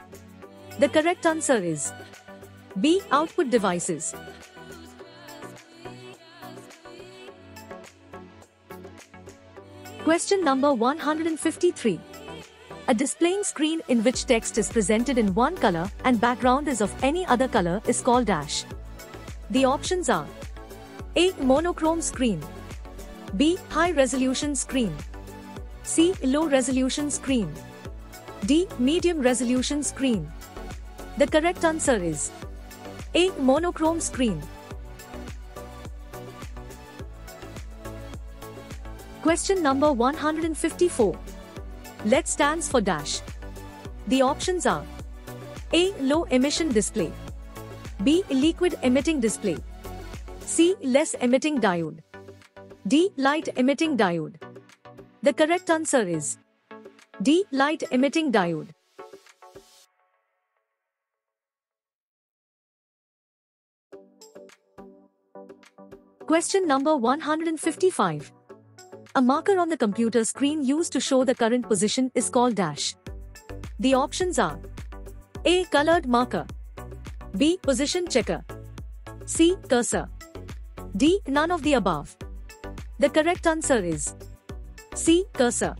The correct answer is B. Output devices. Question number 153. A displaying screen in which text is presented in one color and background is of any other color is called dash. The options are A. Monochrome screen B. High resolution screen C. Low resolution screen D. Medium resolution screen The correct answer is A. Monochrome screen Question number 154. LED stands for dash. The options are A. Low emission display. B. Liquid emitting display. C. Less emitting diode. D. Light emitting diode. The correct answer is D. Light emitting diode. Question number 155. A marker on the computer screen used to show the current position is called dash. The options are A. Colored marker B. Position checker C. Cursor D. None of the above. The correct answer is C. Cursor.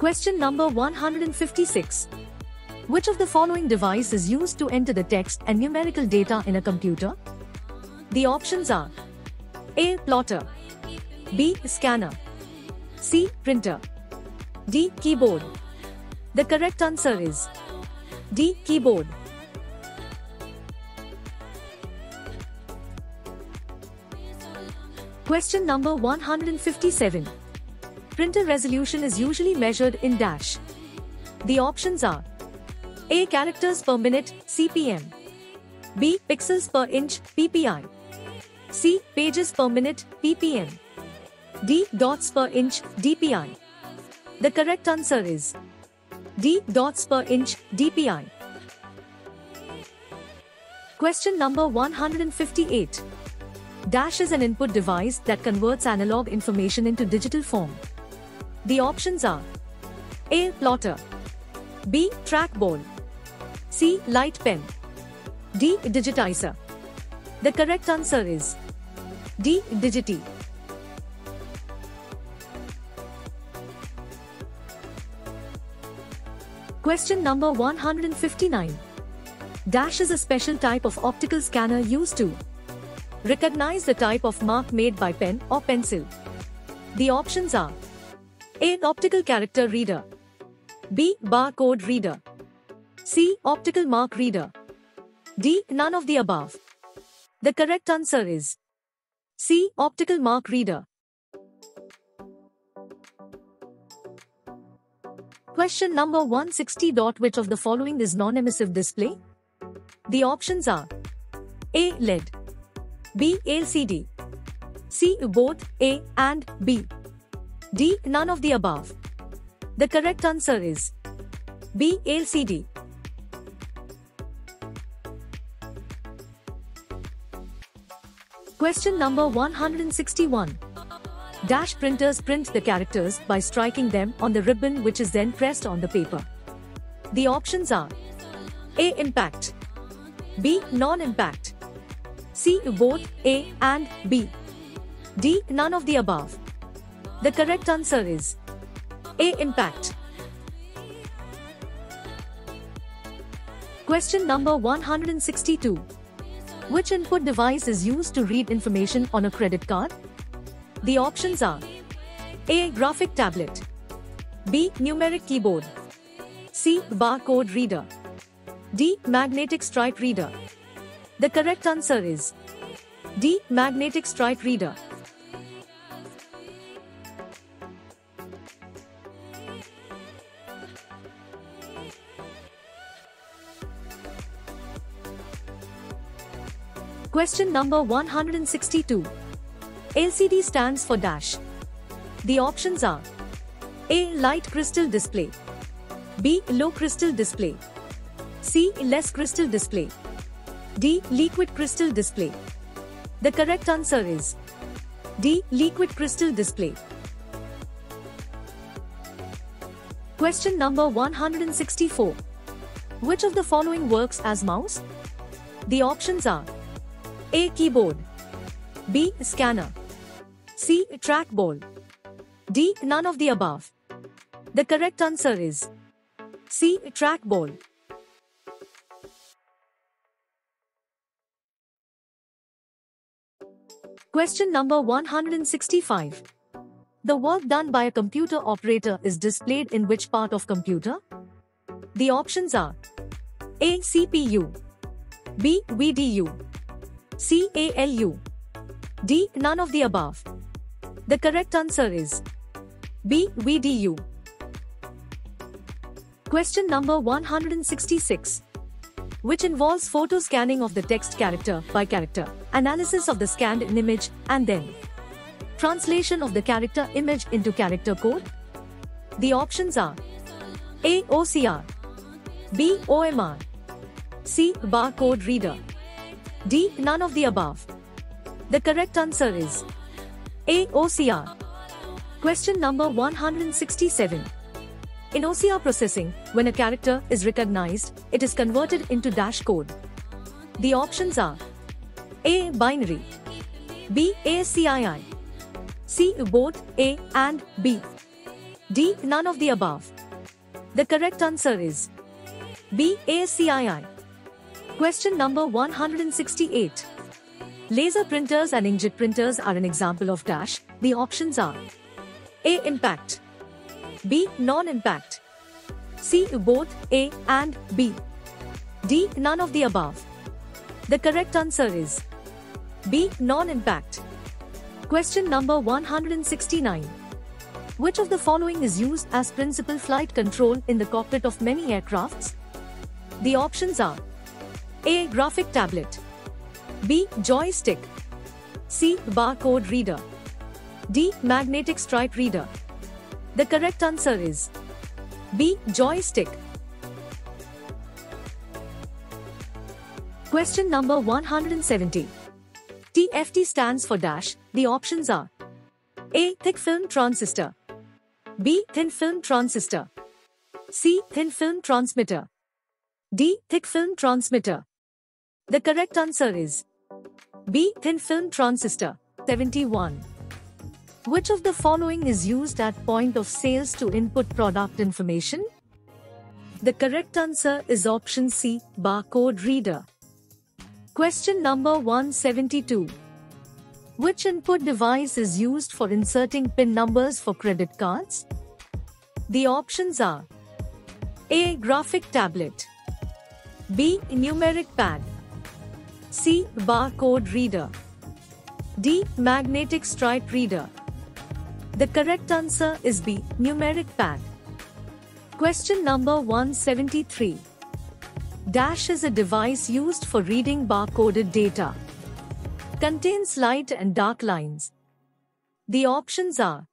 Question number 156. Which of the following device is used to enter the text and numerical data in a computer? The options are A. Plotter B. Scanner C. Printer D. Keyboard The correct answer is D. Keyboard Question number 157. Printer resolution is usually measured in dash. The options are a. Characters per minute, CPM. B. Pixels per inch, PPI. C. Pages per minute, PPM. D. Dots per inch, DPI. The correct answer is D. Dots per inch, DPI. Question number 158. Dash is an input device that converts analog information into digital form. The options are A. Plotter B. Trackball C. Light pen. D. Digitizer. The correct answer is D. Digiti. Question number 159. Dash is a special type of optical scanner used to recognize the type of mark made by pen or pencil. The options are A. Optical character reader B. Barcode reader C. Optical mark reader. D. None of the above. The correct answer is C. Optical mark reader. Question number 160. Which of the following is non-emissive display? The options are A. LED B. LCD C. Both A and B D. None of the above. The correct answer is B. LCD. Question number 161. Dash printers print the characters by striking them on the ribbon which is then pressed on the paper. The options are A. Impact B. Non-impact C. Both A and B D. None of the above. The correct answer is A. Impact. Question number 162. Which input device is used to read information on a credit card? The options are A. Graphic tablet B. Numeric keyboard C. Barcode reader D. Magnetic stripe reader The correct answer is D. Magnetic stripe reader. Question number 162. LCD stands for dash. The options are A. Light crystal display. B. Low crystal display. C. Less crystal display. D. Liquid crystal display. The correct answer is D. Liquid crystal display. Question number 164. Which of the following works as mouse? The options are A. Keyboard B. Scanner C. Trackball D. None of the above. The correct answer is C. Trackball. Question number 165. The work done by a computer operator is displayed in which part of computer? The options are A. CPU B. VDU C. ALU D. None of the above. The correct answer is B. VDU. Question number 166 which involves photo scanning of the text character by character, analysis of the scanned image, and then translation of the character image into character code? The options are A. OCR B. OMR C. Barcode reader D. None of the above. The correct answer is A. OCR. Question number 167. In OCR processing, when a character is recognized, it is converted into dash code. The options are A. Binary B. ASCII C. Both A and B D. None of the above. The correct answer is B. ASCII. Question number 168. Laser printers and inkjet printers are an example of dash. The options are A. Impact B. Non-impact. C. Both A and B. D. None of the above. The correct answer is B. Non-impact. Question number 169. Which of the following is used as principal flight control in the cockpit of many aircrafts? The options are A. Graphic tablet B. Joystick C. Barcode reader D. Magnetic stripe reader the correct answer is B. Joystick. Question number 170. TFT stands for dash. The options are A. Thick film transistor. B. Thin film transistor. C. Thin film transmitter. D. Thick film transmitter. The correct answer is B. Thin film transistor. 71. Which of the following is used at point of sales to input product information? The correct answer is option C, barcode reader. Question number 172. Which input device is used for inserting PIN numbers for credit cards? The options are A. Graphic tablet B. Numeric pad C. Barcode reader D. Magnetic stripe reader the correct answer is B. Numeric pad. Question number 173. Dash is a device used for reading barcoded data. Contains light and dark lines. The options are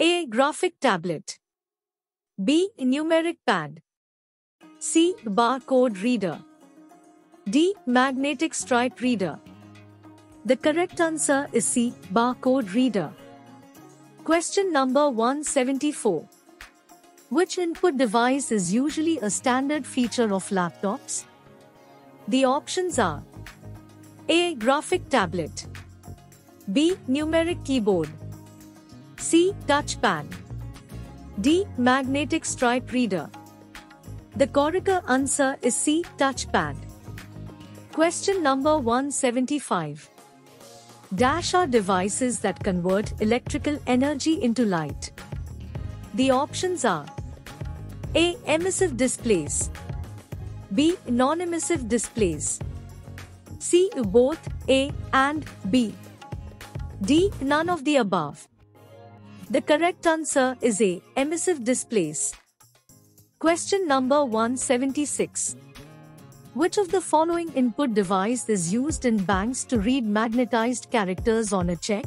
A. Graphic tablet B. Numeric pad C. Barcode reader D. Magnetic stripe reader The correct answer is C. Barcode reader. Question number 174. Which input device is usually a standard feature of laptops? The options are A. Graphic tablet B. Numeric keyboard C. Touchpad D. Magnetic stripe reader The correct answer is C. Touchpad. Question number 175. Dash are devices that convert electrical energy into light. The options are A. Emissive displays B. Non-emissive displays C. Both A and B. D. None of the above. The correct answer is A. Emissive displays Question number 176. Which of the following input device is used in banks to read magnetized characters on a check?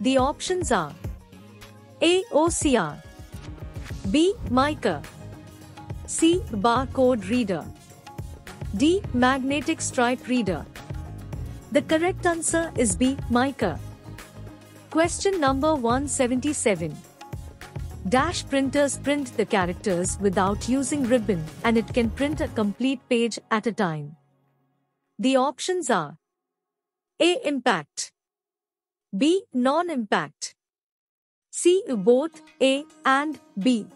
The options are A. OCR B. MICR C. Barcode reader D. Magnetic stripe reader. The correct answer is B. MICR. Question number 177. Dash printers print the characters without using ribbon and it can print a complete page at a time. The options are A. Impact B. Non-impact C. Both A and B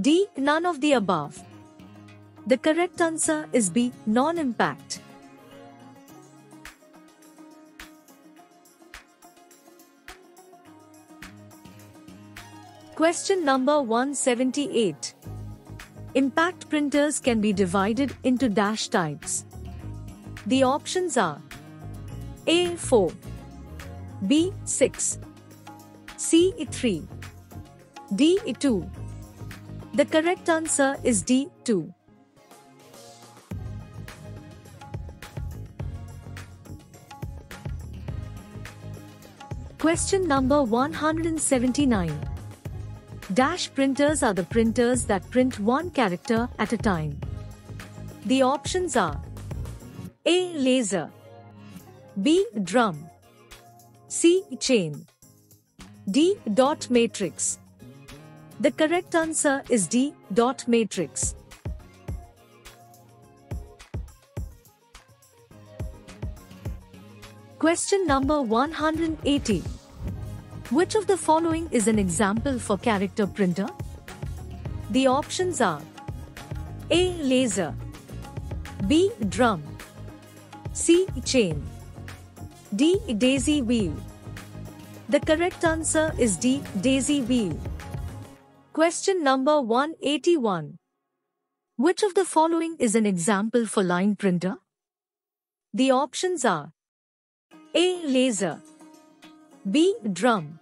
D. None of the above. The correct answer is B. Non-impact. Question number 178. Impact printers can be divided into dash types. The options are A4, B6, C3, D2. The correct answer is D2. Question number 179. Dash printers are the printers that print one character at a time. The options are A. Laser B. Drum C. Chain D. Dot matrix The correct answer is D. Dot matrix. Question number 180. Which of the following is an example for character printer? The options are A. Laser B. Drum C. Chain D. Daisy wheel The correct answer is D. Daisy wheel. Question number 181. Which of the following is an example for line printer? The options are a. Laser B. Drum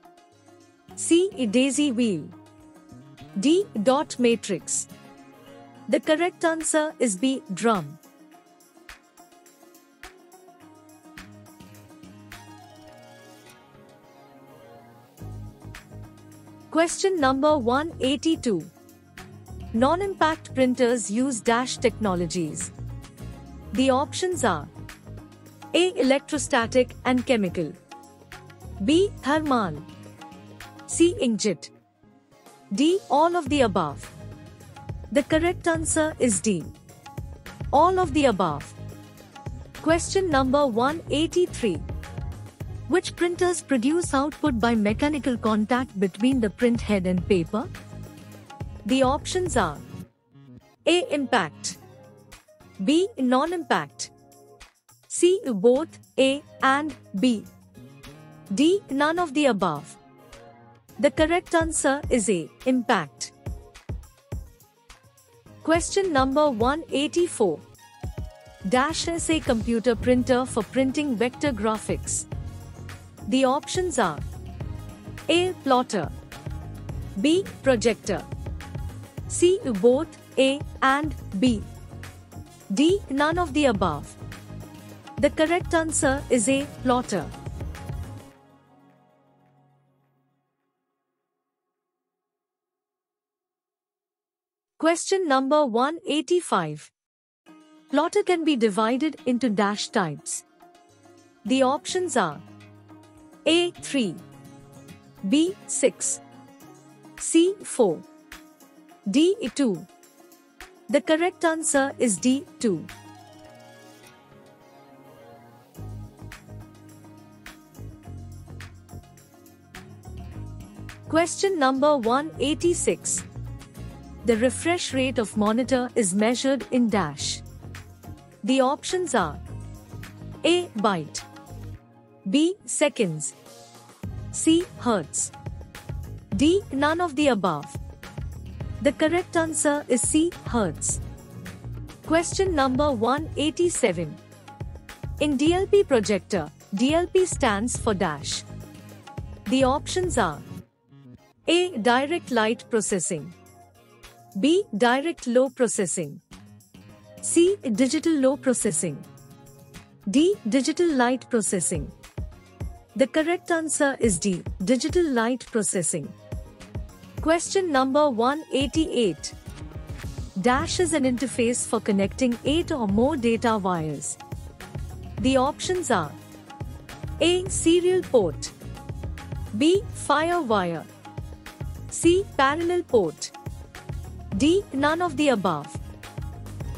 C. Daisy wheel D. Dot matrix The correct answer is B. Drum. Question number 182. Non-impact printers use dash technologies. The options are a. Electrostatic and chemical. B. Thermal. C. Inkjet. D. All of the above. The correct answer is D. All of the above. Question number 183. Which printers produce output by mechanical contact between the print head and paper? The options are A. Impact B. Non-impact C. Both A and B. D. None of the above. The correct answer is A. Impact. Question number 184. Dash is a computer printer for printing vector graphics. The options are A. Plotter B. Projector C. Both A and B. D. None of the above. The correct answer is A. Plotter. Question number 185. Plotter can be divided into dash types. The options are A3, B6, C4, D2. The correct answer is D2. Question number 186. The refresh rate of monitor is measured in dash. The options are A. Byte B. Seconds C. Hertz D. None of the above. The correct answer is C. Hertz. Question number 187. In DLP projector, DLP stands for dash. The options are A. Direct light processing B. Direct low processing C. Digital low processing D. Digital light processing The correct answer is D. Digital light processing. Question number 188 Dash is an interface for connecting 8 or more data wires. The options are A. Serial port B. Firewire C. Parallel port D. None of the above.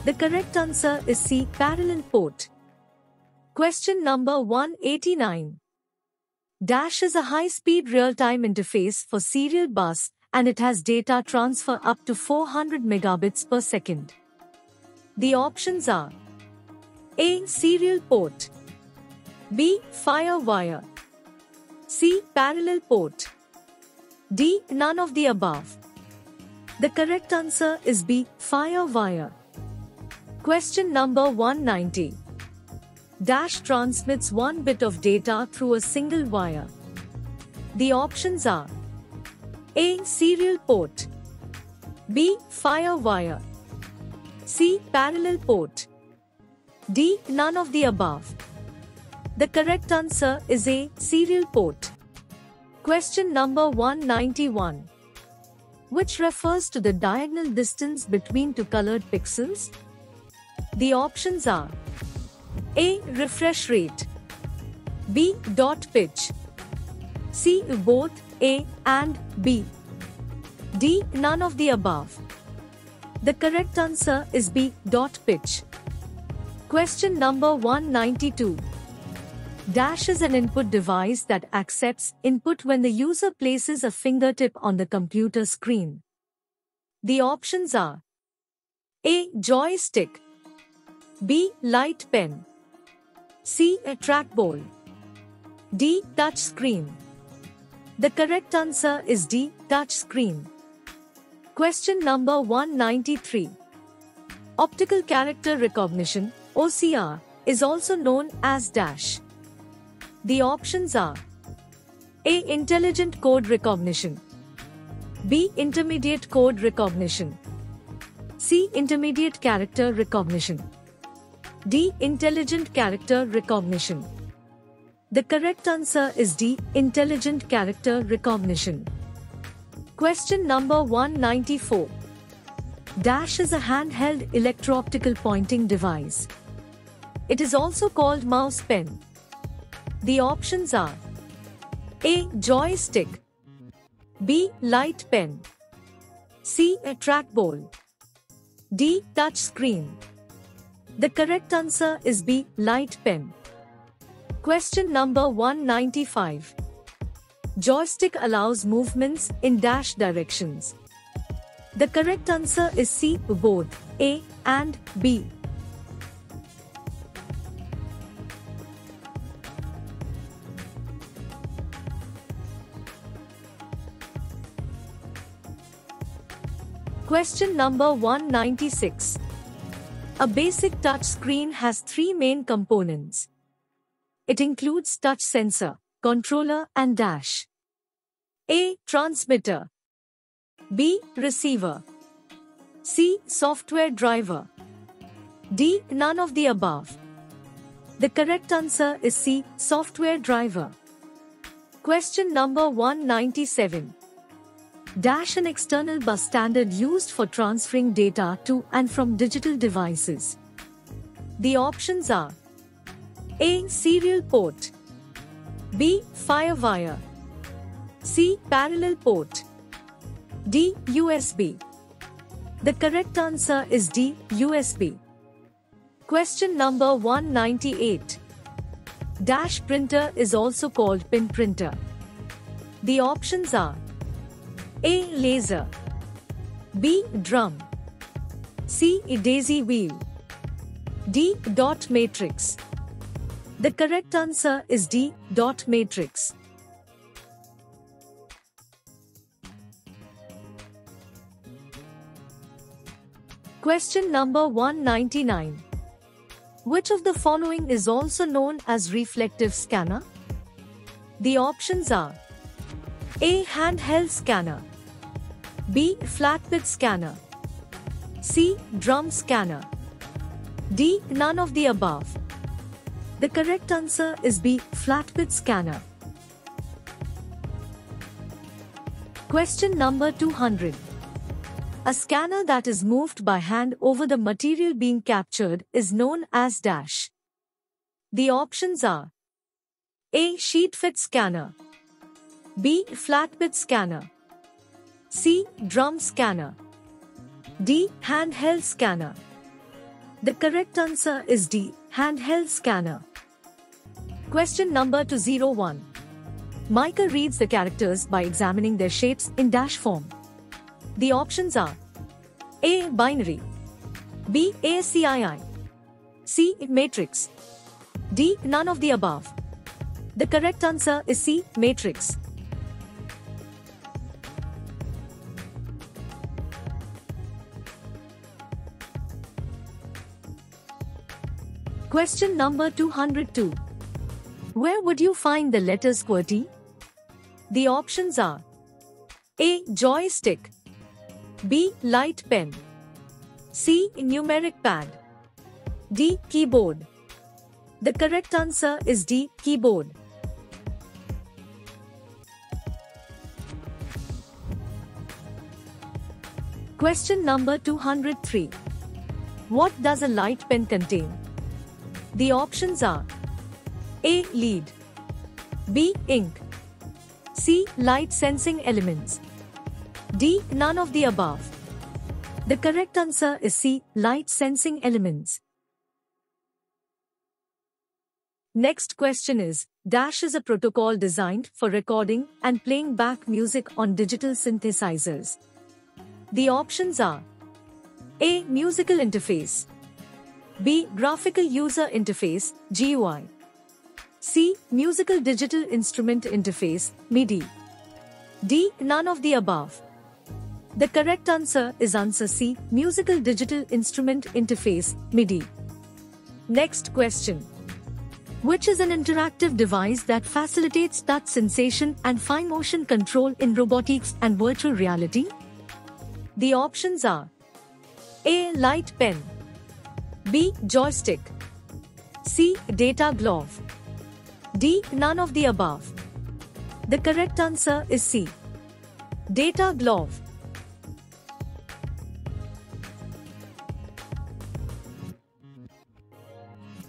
The correct answer is C. Parallel port. Question number 189. Dash is a high-speed real-time interface for serial bus and it has data transfer up to 400 megabits per second. The options are A. Serial port B. Firewire C. Parallel port D. None of the above. The correct answer is B. Fire wire. Question number 190. Dash transmits one bit of data through a single wire. The options are A. Serial port B. Fire wire C. Parallel port D. None of the above. The correct answer is A. Serial port. Question number 191. Which refers to the diagonal distance between two colored pixels? The options are A. Refresh rate B. Dot pitch C. Both A and B D. None of the above. The correct answer is B. Dot pitch. Question number 192. Dash is an input device that accepts input when the user places a fingertip on the computer screen. The options are A. Joystick B. Light pen C. A trackball D. Touch screen The correct answer is D. Touch screen. Question number 193. Optical Character Recognition OCR is also known as DASH. The options are A. Intelligent Code Recognition B. Intermediate Code Recognition C. Intermediate Character Recognition D. Intelligent Character Recognition The correct answer is D. Intelligent Character Recognition. Question number 194. Dash is a handheld electro-optical pointing device. It is also called mouse pen. The options are A. Joystick B. Light pen C. A trackball D. Touch screen The correct answer is B. Light pen. Question number 195. Joystick allows movements in dash directions. The correct answer is C. Both A and B. Question number 196. A basic touch screen has three main components. It includes touch sensor, controller and dash. A. Transmitter. B. Receiver. C. Software driver. D. None of the above. The correct answer is C. Software driver. Question number 197. Dash an external bus standard used for transferring data to and from digital devices. The options are A. Serial port B. Firewire C. Parallel port D. USB The correct answer is D. USB. Question number 198. Dash printer is also called pin printer. The options are a. Laser B. Drum C. Daisy wheel D. Dot matrix The correct answer is D. Dot matrix. Question number 199. Which of the following is also known as reflective scanner? The options are A. Handheld scanner B. Flatbed scanner C. Drum scanner D. None of the above. The correct answer is B. Flatbed scanner. Question number 200. A scanner that is moved by hand over the material being captured is known as dash. The options are A. Sheet fed scanner B. Flatbed scanner C. Drum scanner D. Handheld scanner the correct answer is D. Handheld scanner. Question number 201. MICR reads the characters by examining their shapes in dash form. The options are A. Binary B. ASCII C. Matrix D. None of the above. The correct answer is C. Matrix. Question number 202. Where would you find the letters QWERTY? The options are A. Joystick B. Light pen C. Numeric pad D. Keyboard The correct answer is D. Keyboard. Question number 203. What does a light pen contain? The options are A. Lead B. Ink C. Light sensing elements D. None of the above. The correct answer is C. Light sensing elements. Next question is Dash is a protocol designed for recording and playing back music on digital synthesizers. The options are A. Musical interface B. Graphical User Interface GUI. C. Musical Digital Instrument Interface MIDI. D. None of the above. The correct answer is answer C. Musical Digital Instrument Interface MIDI. Next question. Which is an interactive device that facilitates touch sensation and fine motion control in robotics and virtual reality? The options are A. Light pen B. Joystick. C. Data glove. D. None of the above. The correct answer is C. Data glove.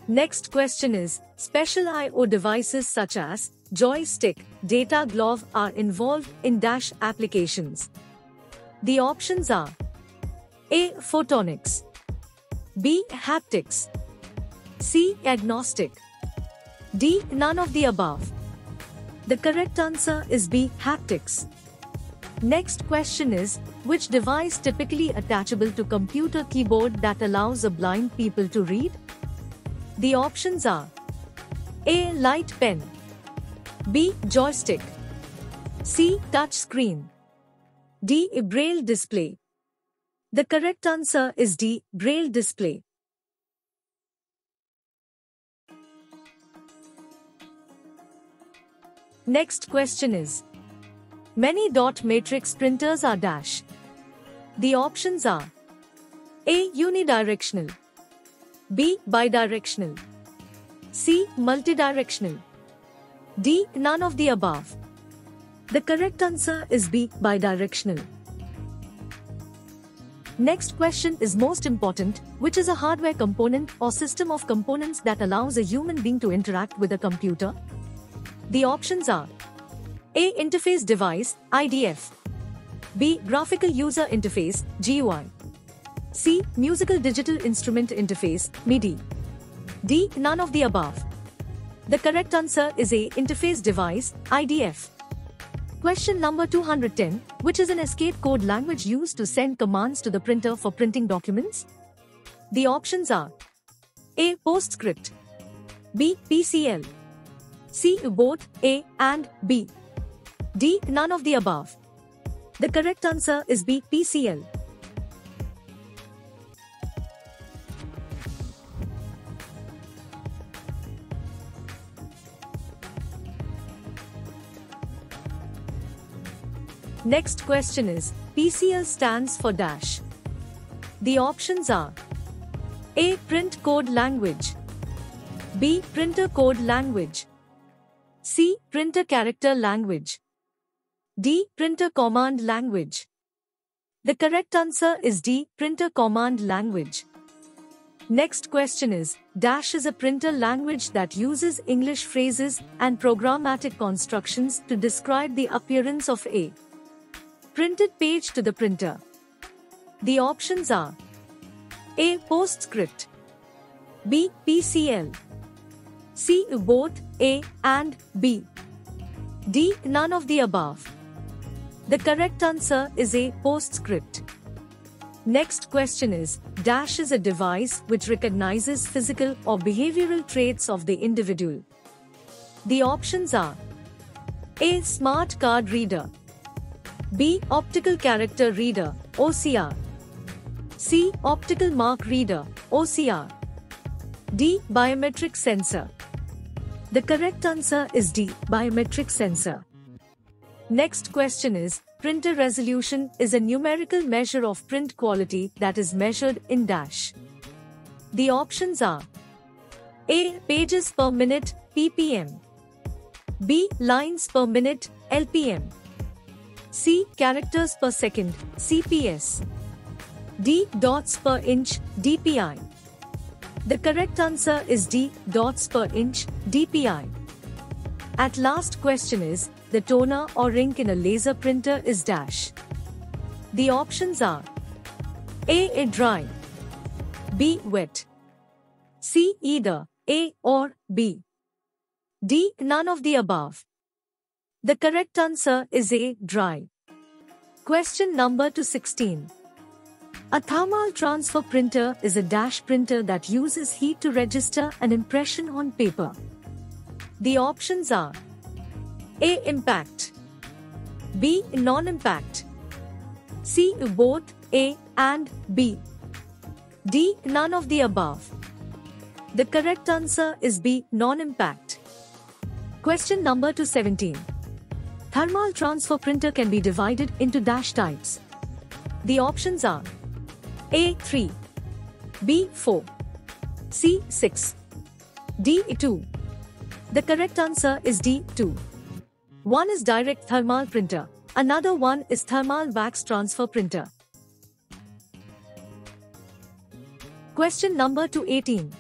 Next question is, special I.O. devices such as joystick, data glove are involved in dash applications. The options are A. Photonics B. Haptics. C. Agnostic. D. None of the above. The correct answer is B. Haptics. Next question is, which device typically attachable to computer keyboard that allows a blind people to read? The options are A. Light pen B. Joystick C. Touch screen D. Braille display the correct answer is D. Braille display. Next question is Many dot matrix printers are dash. The options are A. Unidirectional B. Bidirectional C. Multidirectional D. None of the above. The correct answer is B. Bidirectional. Next question is most important, which is a hardware component or system of components that allows a human being to interact with a computer? The options are A. Interface device, IDF. B. Graphical user interface, GUI. C. Musical digital instrument interface, MIDI. D. None of the above. The correct answer is A. Interface device, IDF. Question number 210, which is an escape code language used to send commands to the printer for printing documents? The options are A. PostScript B. PCL C. Both A and B D. None of the above. The correct answer is B. PCL. Next question is PCL stands for dash. The options are A. Print code language. B. Printer code language. C. Printer character language. D. Printer command language. The correct answer is D. Printer command language. Next question is Dash is a printer language that uses English phrases and programmatic constructions to describe the appearance of a printed page to the printer. The options are A. PostScript B. PCL C. Both A and B D. None of the above. The correct answer is A. PostScript. Next question is Dash is a device which recognizes physical or behavioral traits of the individual. The options are A. Smart card reader, B. Optical character reader, OCR, C. Optical mark reader, OCR, D. Biometric sensor. The correct answer is D. Biometric sensor. Next question is Printer resolution is a numerical measure of print quality that is measured in dash. The options are A. Pages per minute, ppm. B. Lines per minute, LPM. C. Characters per second, CPS. D. Dots per inch, DPI. The correct answer is D. Dots per inch, DPI. At last question is the toner or ink in a laser printer is dash. The options are a A. Dry B. Wet C. Either A or B D. None of the above. The correct answer is A. Dry. Question number 16. A thermal transfer printer is a dash printer that uses heat to register an impression on paper. The options are a. Impact. B. Non-impact. C. Both A and B. D. None of the above. The correct answer is B. Non-impact. Question number 217. Thermal transfer printer can be divided into dash types. The options are A. 3 B. 4 C. 6 D. 2 The correct answer is D. 2. One is direct thermal printer, another one is thermal wax transfer printer. Question number 218.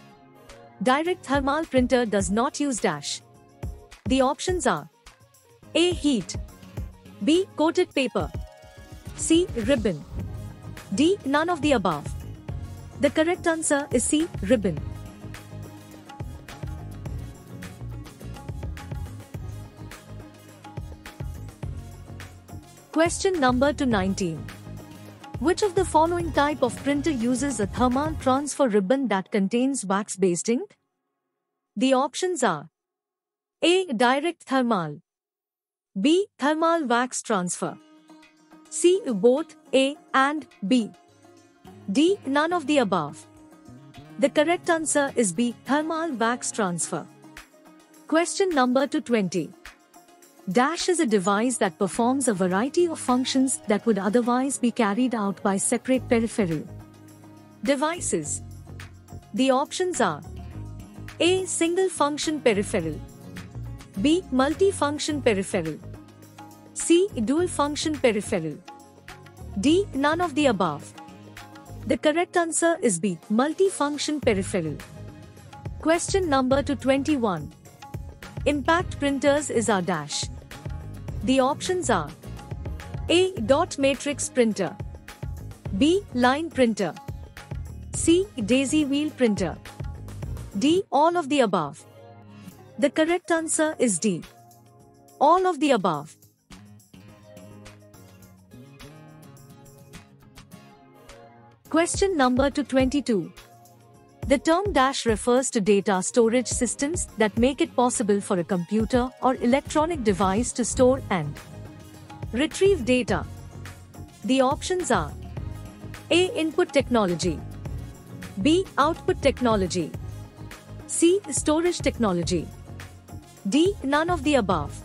Direct thermal printer does not use dash. The options are A. Heat B. Coated paper C. Ribbon D. None of the above. The correct answer is C. Ribbon. Question number 219. Which of the following type of printer uses a thermal transfer ribbon that contains wax-based ink? The options are A. Direct thermal B. Thermal wax transfer C. Both A and B D. None of the above. The correct answer is B. Thermal wax transfer. Question number 220. Dash is a device that performs a variety of functions that would otherwise be carried out by separate peripheral devices. The options are A. Single function peripheral B. Multi-function peripheral C. Dual function peripheral D. None of the above. The correct answer is B. Multi-function peripheral. Question number 221. Impact printers is our dash. The options are A. Dot matrix printer B. Line printer C. Daisy wheel printer D. All of the above. The correct answer is D. All of the above. Question number 222. The term dash refers to data storage systems that make it possible for a computer or electronic device to store and retrieve data. The options are A. Input technology B. Output technology C. Storage technology D. None of the above.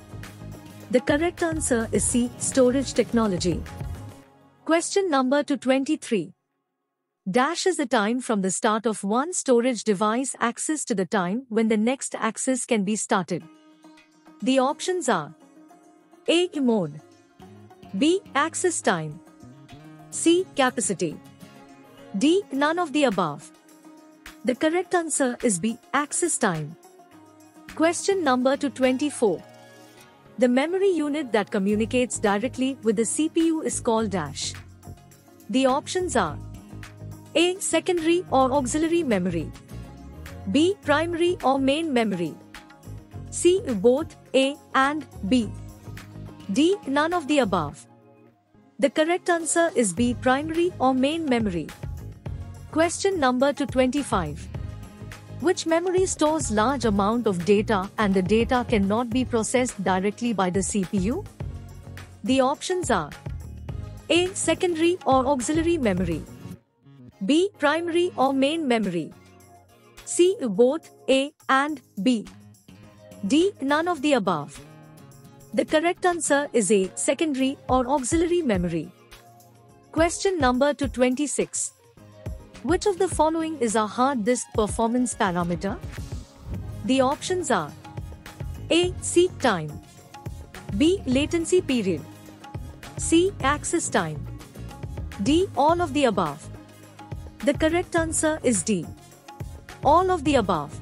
The correct answer is C. Storage technology. Question number 223. Dash is the time from the start of one storage device access to the time when the next access can be started. The options are A. Mode B. Access time C. Capacity D. None of the above. The correct answer is B. Access time. Question number 224. The memory unit that communicates directly with the CPU is called dash. The options are A. Secondary or auxiliary memory B. Primary or main memory C. Both A and B D. None of the above. The correct answer is B. Primary or main memory. Question number 225. Which memory stores large amount of data and the data cannot be processed directly by the CPU? The options are A. Secondary or auxiliary memory B. Primary or main memory C. Both A and B D. None of the above. The correct answer is A. Secondary or auxiliary memory. Question number 226. Which of the following is a hard disk performance parameter? The options are A. Seek time B. Latency period C. Access time D. All of the above. The correct answer is D. All of the above.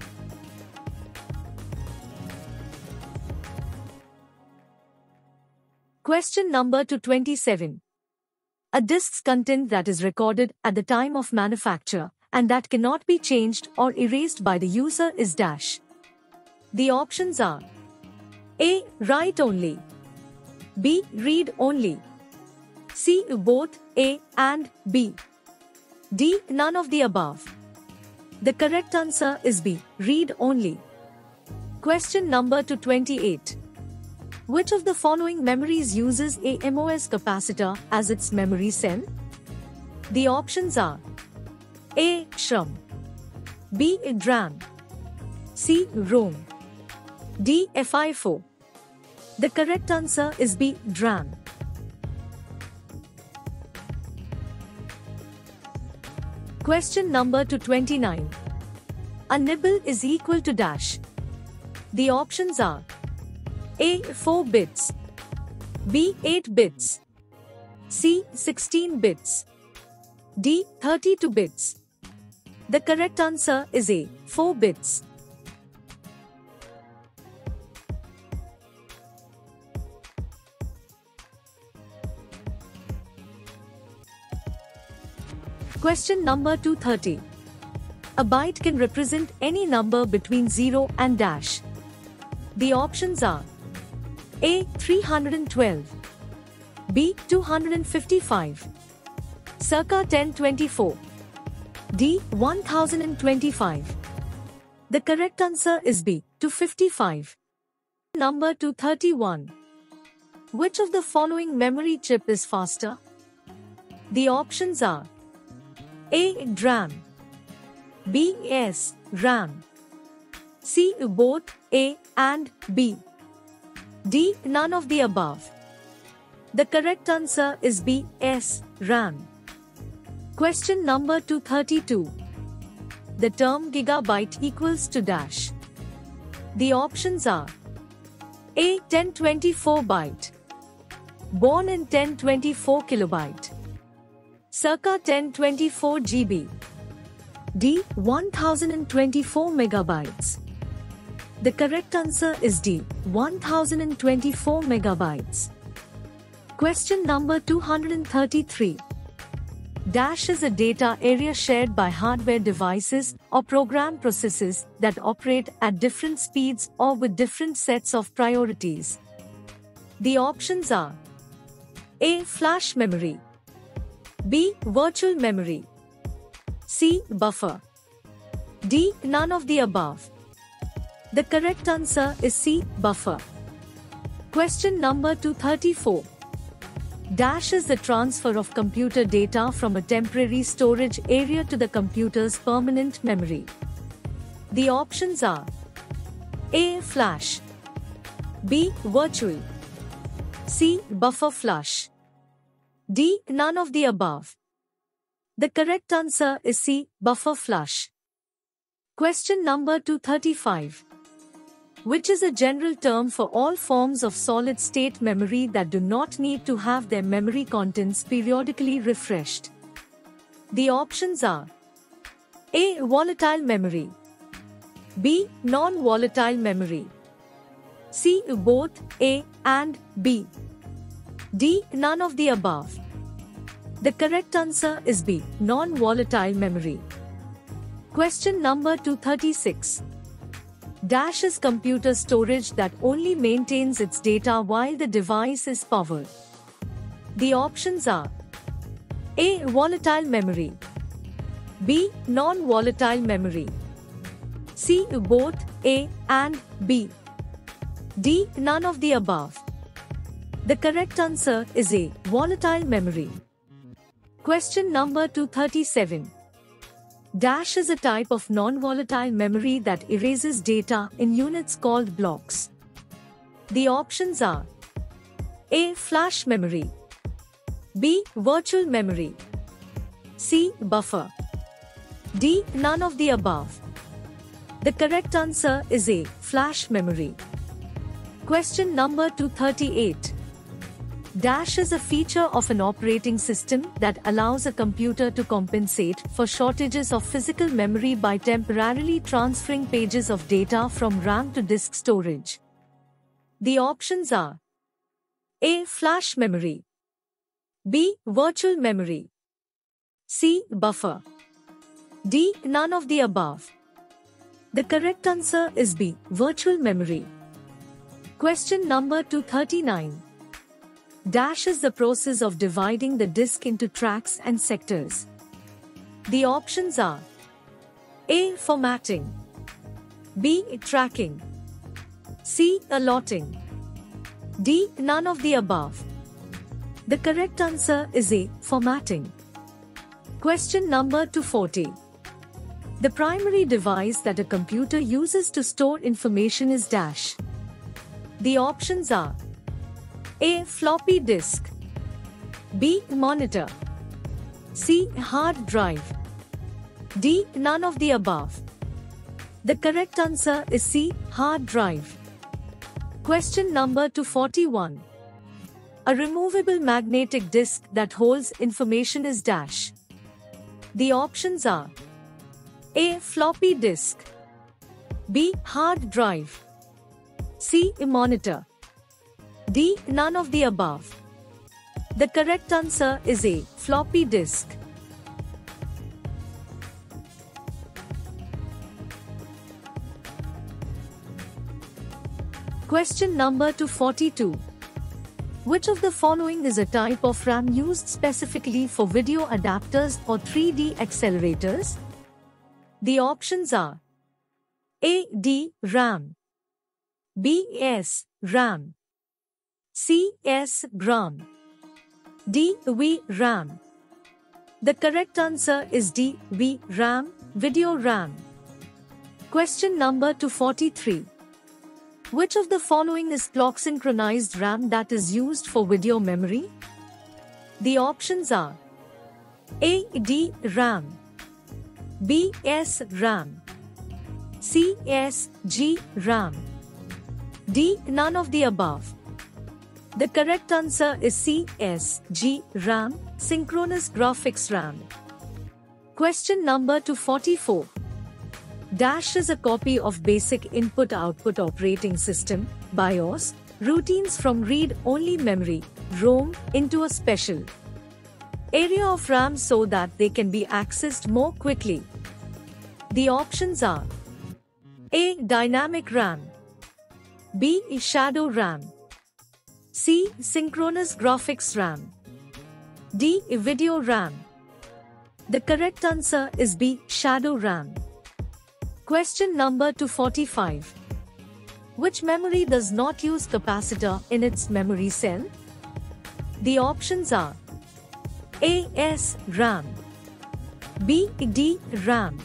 Question number 227. A disk's content that is recorded at the time of manufacture and that cannot be changed or erased by the user is dash. The options are A. Write only B. Read only C. Both A and B D. None of the above. The correct answer is B. Read only. Question number 228. Which of the following memories uses a MOS capacitor as its memory cell? The options are A. SRAM B. DRAM C. ROM D. FIFO The correct answer is B. DRAM. Question number to 29. A nibble is equal to dash. The options are a 4 bits. B 8 bits. C 16 bits. D 32 bits. The correct answer is A 4 bits. Question number 230. A byte can represent any number between 0 and dash. The options are a. 312 B. 255 Circa 1024 D. 1025 The correct answer is B. 255 Number 231 Which of the following memory chip is faster? The options are A. DRAM B. S. RAM C. Both A and B D. None of the above. The correct answer is B. S. RAM. Question number 232. The term gigabyte equals to dash. The options are A. 1024 byte. Born in 1024 kilobyte. Circa 1024 GB. D. 1024 megabytes. The correct answer is D, 1024 megabytes. Question number 233. Dash is a data area shared by hardware devices or program processes that operate at different speeds or with different sets of priorities. The options are A. Flash memory B. Virtual memory C. Buffer D. None of the above. The correct answer is C. Buffer. Question number 234. Dash is the transfer of computer data from a temporary storage area to the computer's permanent memory. The options are A. Flash B. Virtual C. Buffer flush. D. None of the above. The correct answer is C. Buffer flush. Question number 235. Which is a general term for all forms of solid state memory that do not need to have their memory contents periodically refreshed? The options are A. Volatile memory. B. Non volatile memory. C. Both A and B. D. None of the above. The correct answer is B. Non volatile memory. Question number 236. Dash is computer storage that only maintains its data while the device is powered. The options are A. Volatile memory B. Non-volatile memory C. Both A and B D. None of the above. The correct answer is A. Volatile memory. Question number 237. Dash is a type of non-volatile memory that erases data in units called blocks. The options are A. Flash memory B. Virtual memory C. Buffer D. None of the above. The correct answer is A. Flash memory. Question number 238. Dash is a feature of an operating system that allows a computer to compensate for shortages of physical memory by temporarily transferring pages of data from RAM to disk storage. The options are A. Flash memory B. Virtual memory C. Buffer D. None of the above. The correct answer is B. Virtual memory. Question number 239. Dash is the process of dividing the disk into tracks and sectors. The options are A. Formatting B. Tracking C. Allotting D. None of the above. The correct answer is A. Formatting. Question number 240. The primary device that a computer uses to store information is Dash. The options are A. Floppy disk B. Monitor C. Hard drive D. None of the above. The correct answer is C. Hard drive. Question number 241. A removable magnetic disk that holds information is dash. The options are A. Floppy disk B. Hard drive C. Monitor. D. None of the above. The correct answer is A. Floppy disk. Question number 242. Which of the following is a type of RAM used specifically for video adapters or 3D accelerators? The options are A. D. RAM BS RAM CS RAM D V RAM The correct answer is D V RAM Video RAM Question number 243 Which of the following is clock synchronized RAM that is used for video memory? The options are A D RAM B S RAM C S G RAM D. None of the above. The correct answer is C. S. G. RAM, Synchronous Graphics RAM. Question number 244. Dash is a copy of Basic Input Output Operating System, BIOS, routines from read-only memory, ROM, into a special area of RAM so that they can be accessed more quickly. The options are A. Dynamic RAM B. Shadow RAM C. Synchronous Graphics RAM D. Video RAM The correct answer is B. Shadow RAM. Question number 245. Which memory does not use capacitor in its memory cell? The options are A. S. RAM B. D. RAM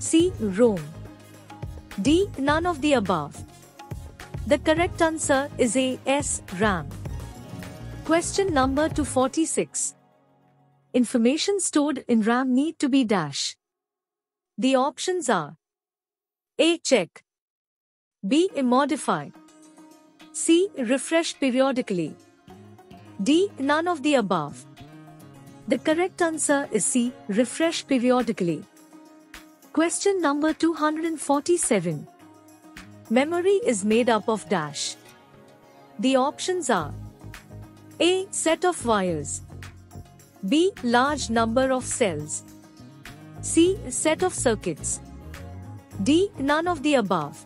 C. ROM D. None of the above. The correct answer is A. S. RAM. Question number 246. Information stored in RAM need to be dash. The options are A. Check B. Modify C. Refresh periodically D. None of the above. The correct answer is C. Refresh periodically. Question number 247. Memory is made up of dash. The options are A. Set of wires B. Large number of cells C. Set of circuits D. None of the above.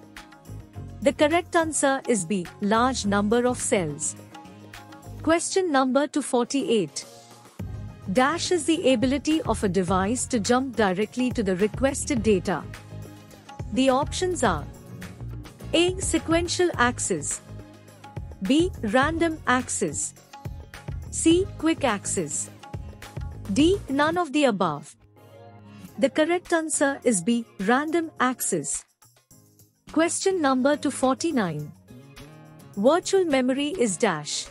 The correct answer is B. Large number of cells. Question number 248. Dash is the ability of a device to jump directly to the requested data. The options are A. Sequential access B. Random access C. Quick access D. None of the above. The correct answer is B. Random access. Question number 249. Virtual memory is dash.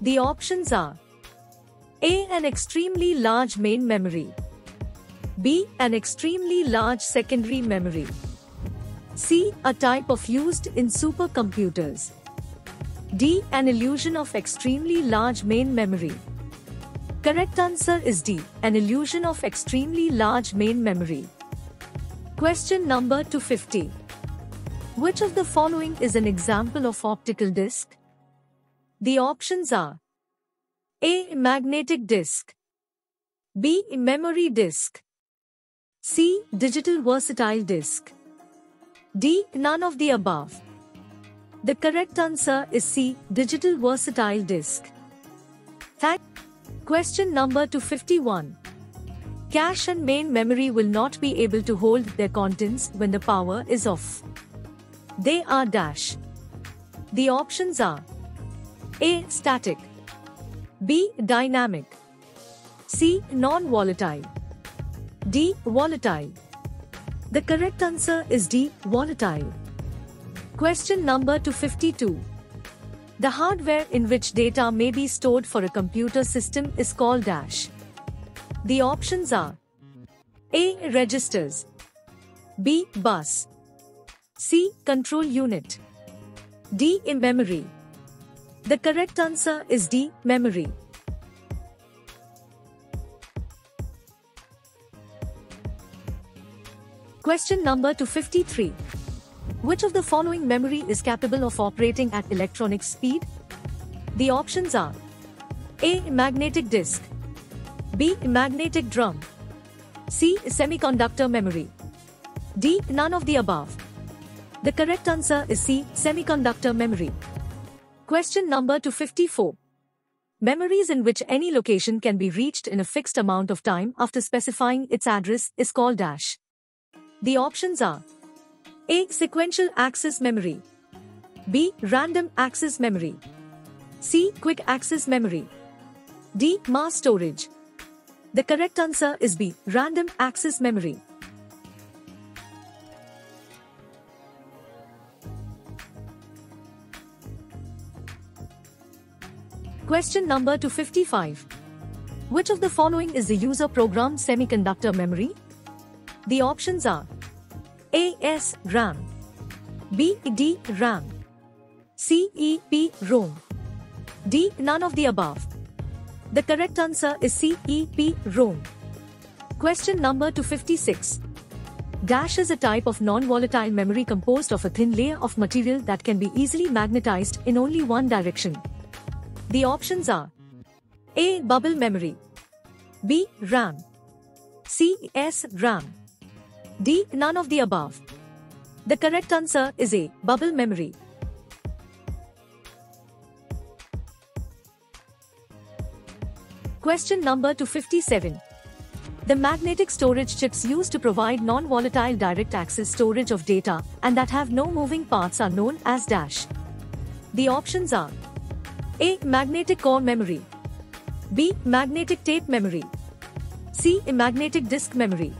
The options are a. An extremely large main memory. B. An extremely large secondary memory. C. A type of used in supercomputers. D. An illusion of extremely large main memory. Correct answer is D. An illusion of extremely large main memory. Question number 250. Which of the following is an example of optical disc? The options are a. Magnetic disk. B. Memory disk. C. Digital versatile disk. D. None of the above. The correct answer is C. Digital versatile disk. Thank. Question number 251. Cache and main memory will not be able to hold their contents when the power is off. They are dash. The options are A. Static B. Dynamic. C. Non-volatile. D. Volatile. The correct answer is D. Volatile. Question number 252. The hardware in which data may be stored for a computer system is called dash. The options are A. Registers B. Bus C. Control unit D. In memory the correct answer is D. Memory. Question number 253. Which of the following memory is capable of operating at electronic speed? The options are A. Magnetic disk B. Magnetic drum C. Semiconductor memory D. None of the above. The correct answer is C. Semiconductor memory. Question number 254. Memories in which any location can be reached in a fixed amount of time after specifying its address is called dash. The options are A. Sequential access memory B. Random access memory C. Quick access memory D. Mass storage The correct answer is B. Random access memory. Question number 255. Which of the following is the user programmed semiconductor memory? The options are A. S. RAM B. D. RAM C. E. P. ROM D. None of the above. The correct answer is C. E. P. ROM. Question number 256. Dash is a type of non-volatile memory composed of a thin layer of material that can be easily magnetized in only one direction. The options are A. Bubble memory B. RAM C. S. RAM D. None of the above. The correct answer is A. Bubble memory. Question number 257. The magnetic storage chips used to provide non-volatile direct access storage of data and that have no moving parts are known as dash. The options are a. Magnetic core memory. B. Magnetic tape memory. C. Magnetic disk memory.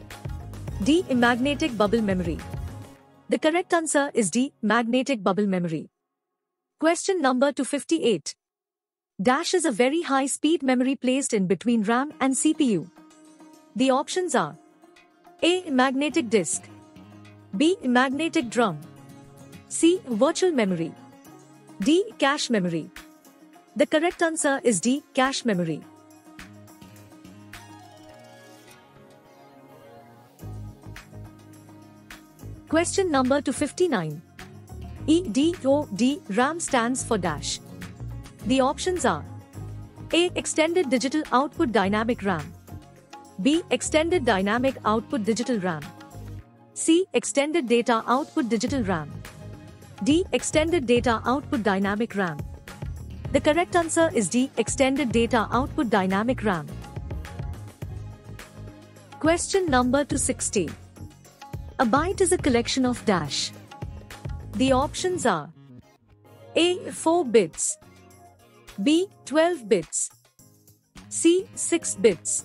D. Magnetic bubble memory. The correct answer is D. Magnetic bubble memory. Question number 258. Dash is a very high speed memory placed in between RAM and CPU. The options are A. Magnetic disk B. Magnetic drum C. Virtual memory D. Cache memory The correct answer is D. Cache memory. Question number 259. EDOD RAM stands for dash. The options are A. Extended Digital Output Dynamic RAM B. Extended Dynamic Output Digital RAM C. Extended Data Output Digital RAM D. Extended Data Output Dynamic RAM The correct answer is D. Extended Data Output Dynamic RAM. Question number 260. A byte is a collection of dash. The options are A. 4 bits B. 12 bits C. 6 bits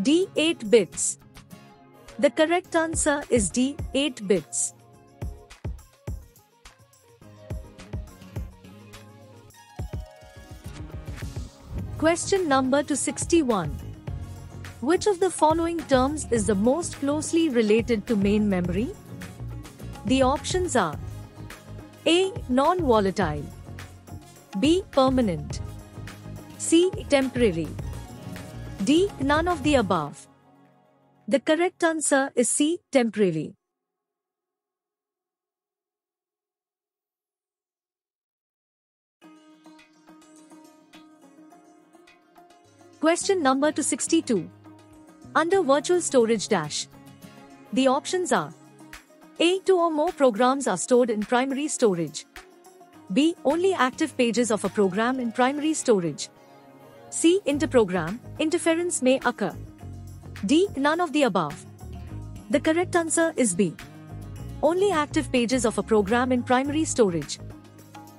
D. 8 bits The correct answer is D. 8 bits. Question number 261. Which of the following terms is the most closely related to main memory? The options are A. Non-volatile B. Permanent C. Temporary D. None of the above. The correct answer is C. Temporary. Question number 262. Under virtual storage dash, the options are A. Two or more programs are stored in primary storage. B. Only active pages of a program in primary storage. C. Interprogram, interference may occur. D. None of the above. The correct answer is B. Only active pages of a program in primary storage.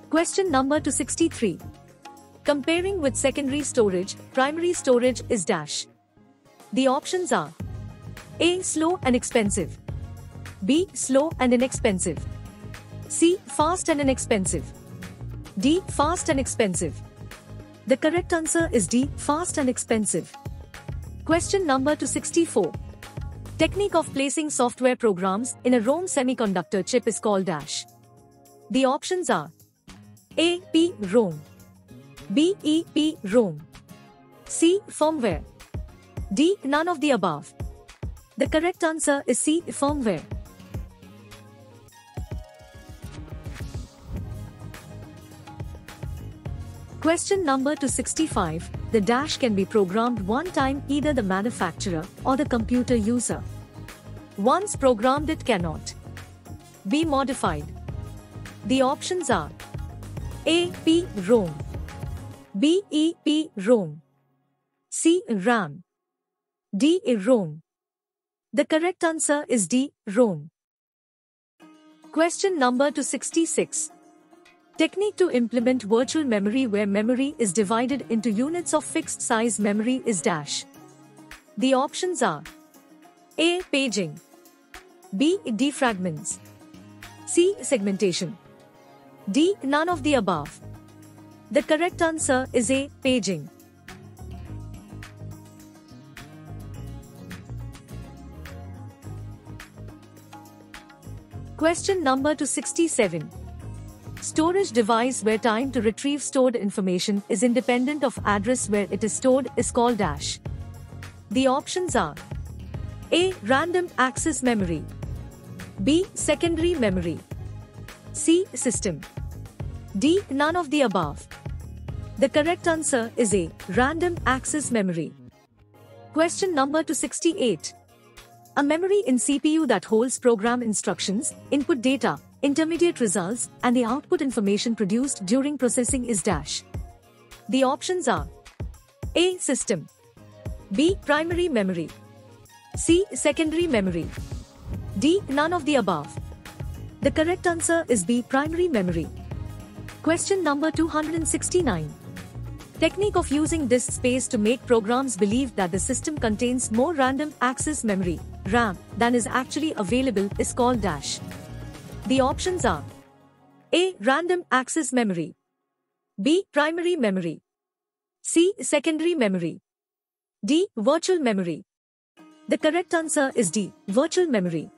Question number 263. Comparing with secondary storage, primary storage is dash. The options are A. Slow and expensive. B. Slow and inexpensive. C. Fast and inexpensive. D. Fast and expensive. The correct answer is D. Fast and expensive. Question number 264. Technique of placing software programs in a ROM semiconductor chip is called dash. The options are A. P. ROM B. E. P. ROM C. Firmware D. None of the above. The correct answer is C. Firmware. Question number 265. The dash can be programmed one time either the manufacturer or the computer user. Once programmed it cannot be modified. The options are A. P. ROM B. E. P. ROM C. RAM D. ROM. The correct answer is D. ROM. Question number 266. Technique to implement virtual memory where memory is divided into units of fixed size memory is dash. The options are A. Paging B. Defragments C. Segmentation D. None of the above. The correct answer is A. Paging. Question number 267. Storage device where time to retrieve stored information is independent of address where it is stored is called dash. The options are A. Random access memory B. Secondary memory C. System D. None of the above. The correct answer is A. Random access memory. Question number 268. A memory in CPU that holds program instructions, input data, intermediate results, and the output information produced during processing is dash. The options are A. System B. Primary memory C. Secondary memory D. None of the above. The correct answer is B. Primary memory. Question number 269. Technique of using disk space to make programs believe that the system contains more random access memory, RAM, than is actually available is called dash. The options are A. Random access memory B. Primary memory. C. Secondary memory. D. Virtual memory. The correct answer is D. Virtual memory.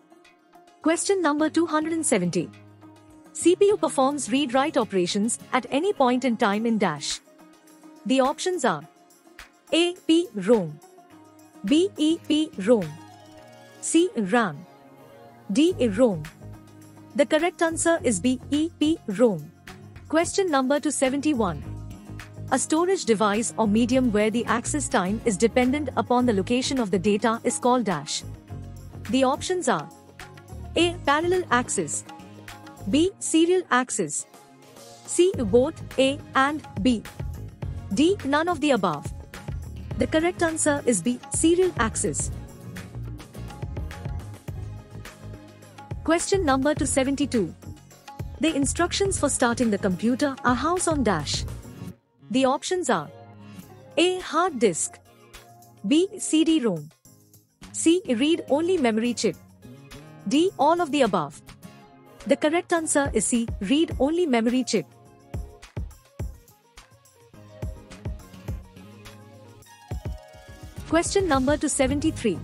Question number 270. CPU performs read-write operations at any point in time in dash. The options are A. P. ROM B. E. P. ROM C. RAM D. ROM The correct answer is B. E. P. ROM. Question number 271. A storage device or medium where the access time is dependent upon the location of the data is called dash. The options are A. Parallel access B. Serial access C. Both A and B D. None of the above. The correct answer is B. Serial access. Question number 272. The instructions for starting the computer are house on dash. The options are A. Hard disk B. CD-ROM C. Read-only memory chip D. All of the above. The correct answer is C. Read-only memory chip. Question number 273.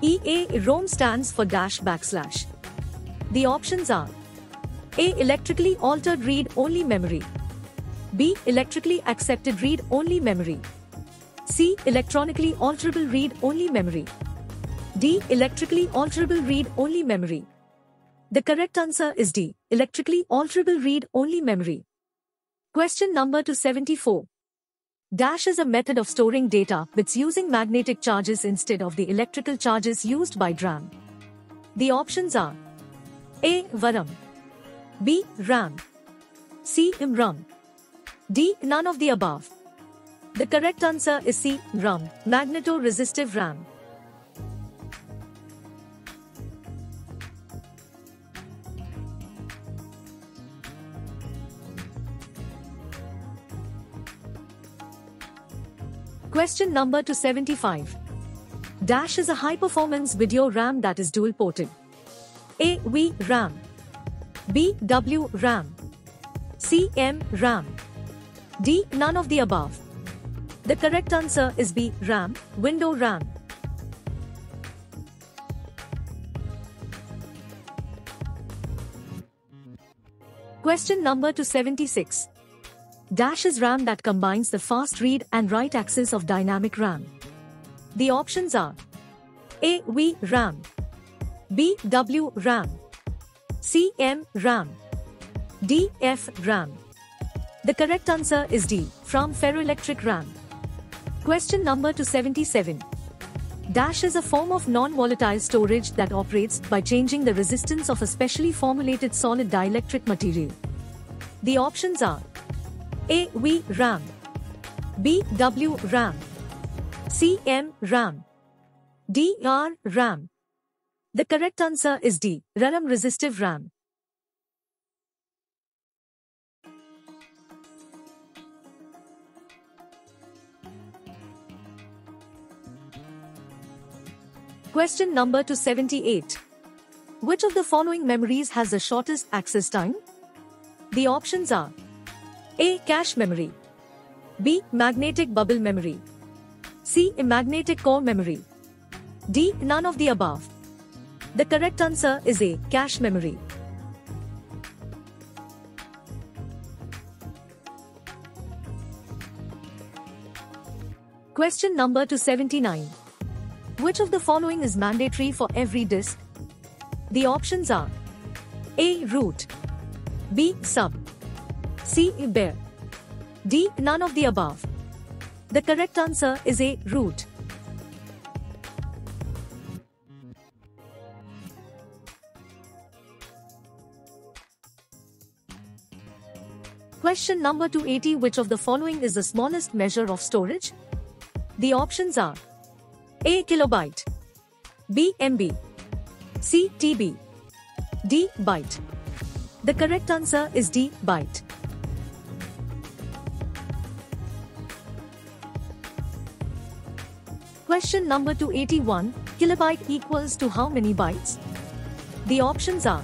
EA ROM stands for dash backslash. The options are A. Electrically altered read-only memory B. Electrically accepted read-only memory. C. Electronically alterable read-only memory. D. Electrically alterable read-only memory. The correct answer is D. Electrically alterable read-only memory. Question number 274. Dash is a method of storing data bits using magnetic charges instead of the electrical charges used by DRAM. The options are A. VRAM B. RAM C. MRAM D. None of the above. The correct answer is C. RAM, magneto-resistive RAM. Question number 275. Dash is a high-performance video RAM that is dual-ported. A. V. RAM B. W. RAM C. M. RAM D. None of the above. The correct answer is B. RAM, window RAM. Question number 276. Dash is RAM that combines the fast read and write axis of dynamic RAM. The options are A. V. RAM B. W. RAM C. M. RAM D. F. RAM the correct answer is D, FRAM ferroelectric RAM. Question number 277. Dash is a form of non-volatile storage that operates by changing the resistance of a specially formulated solid dielectric material. The options are A. V. RAM B. W. RAM C. M. RAM D. R. RAM The correct answer is D. RAM resistive RAM. Question number 278. Which of the following memories has the shortest access time? The options are A. Cache memory B. Magnetic bubble memory C. Magnetic core memory D. None of the above. The correct answer is A. Cache memory. Question number 279. Which of the following is mandatory for every disk? The options are A. Root B. Sub C. Bare D. None of the above. The correct answer is A. Root. Question number 280 Which of the following is the smallest measure of storage? The options are a kilobyte. B MB. C TB. D byte. The correct answer is D byte. Question number 281 Kilobyte equals to how many bytes? The options are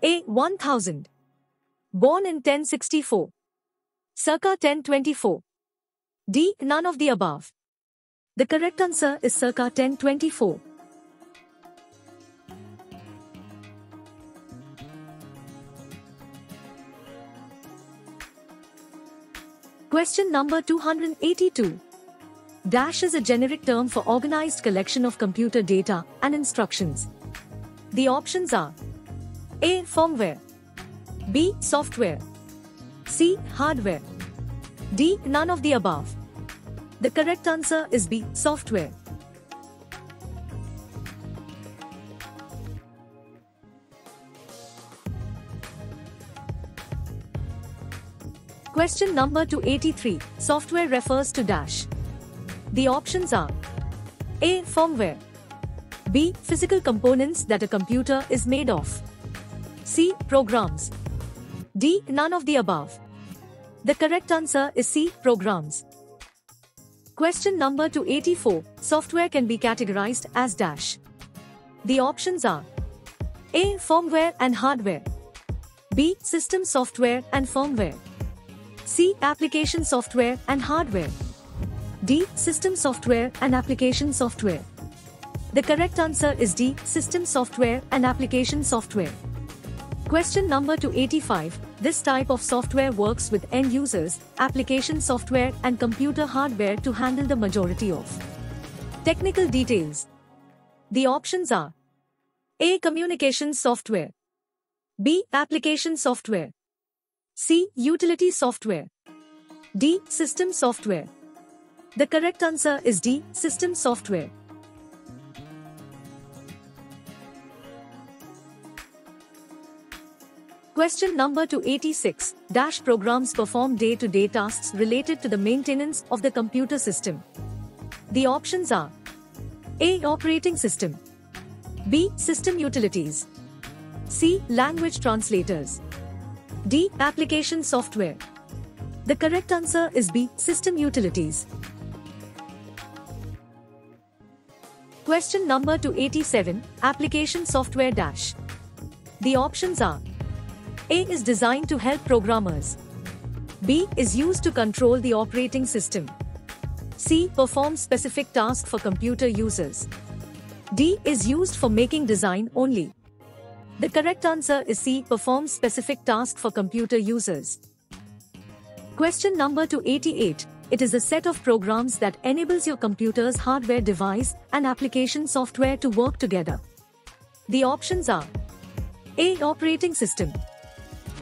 A 1000. Born in 1064. circa 1024. D. None of the above. The correct answer is circa 1024. Question number 282. Dash is a generic term for organized collection of computer data and instructions. The options are A. Firmware B. Software C. Hardware D. None of the above. The correct answer is B. Software. Question number 283. Software refers to dash. The options are A. Firmware B. Physical components that a computer is made of C. Programs D. None of the above. The correct answer is C. Programs. Question number 284. Software can be categorized as dash. The options are A. Firmware and hardware B. System software and firmware C. Application software and hardware D. System software and application software. The correct answer is D. System software and application software. Question number 285. This type of software works with end users, application software and computer hardware to handle the majority of technical details. The options are A. Communication software B. Application software C. Utility software D. System software the correct answer is D. System software. Question number 286. Dash programs perform day-to-day tasks related to the maintenance of the computer system. The options are A. Operating system B. System utilities C. Language translators D. Application software The correct answer is B. System utilities. Question number 287 Application Software Dash. The options are A is designed to help programmers. B is used to control the operating system. C performs specific tasks for computer users. D is used for making design only. The correct answer is C performs specific tasks for computer users. Question number 288 it is a set of programs that enables your computer's hardware device and application software to work together. The options are A. Operating system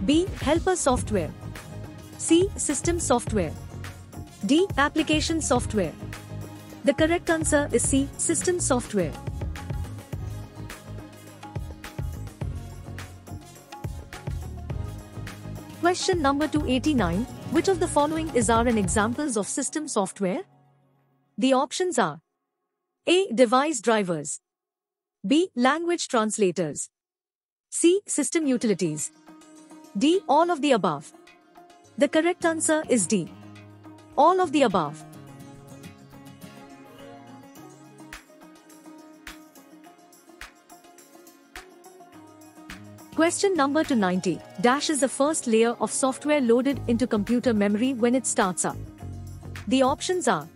B. Helper software C. System software D. Application software The correct answer is C. System software. Question number 289 which of the following is are an examples of system software? The options are A. Device drivers B. Language translators C. System utilities D. All of the above. The correct answer is D. All of the above. Question number 290. Dash is the first layer of software loaded into computer memory when it starts up. The options are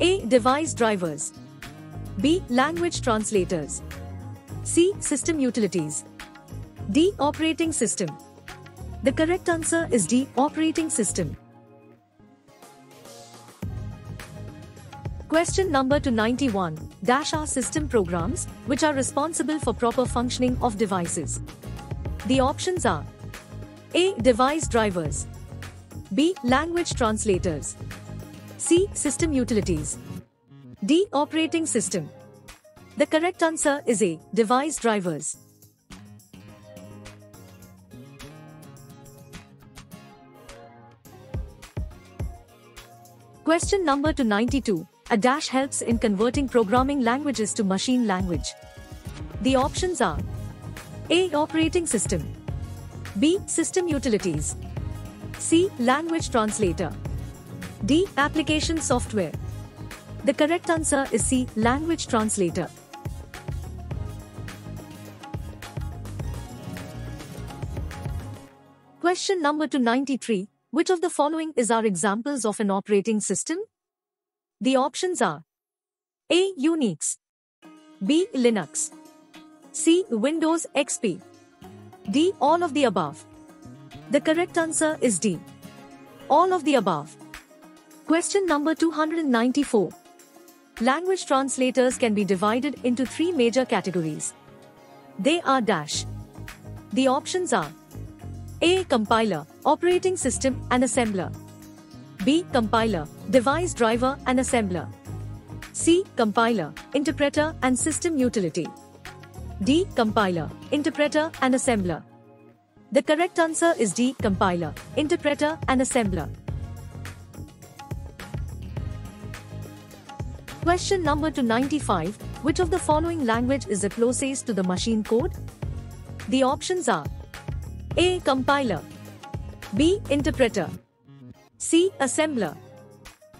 A. Device drivers B. Language translators C. System utilities D. Operating system The correct answer is D. Operating system. Question number 291. Dash are system programs, which are responsible for proper functioning of devices. The options are A. Device drivers B. Language translators C. System utilities D. Operating system The correct answer is A. Device drivers. Question number 292. A dash helps in converting programming languages to machine language. The options are a. Operating system. B. System utilities. C. Language translator. D. Application software. The correct answer is C. Language translator. Question number 293. which of the following is our examples of an operating system? The options are A. Unix B. Linux C. Windows XP D. All of the above. The correct answer is D. All of the above. Question number 294. Language translators can be divided into three major categories. They are dash. The options are A. Compiler, operating system and assembler. B. Compiler, device driver and assembler. C. Compiler, interpreter and system utility. D. Compiler, interpreter and assembler. The correct answer is D. Compiler, interpreter and assembler. Question number 295. Which of the following language is the closest to the machine code? The options are A. Compiler B. Interpreter C. Assembler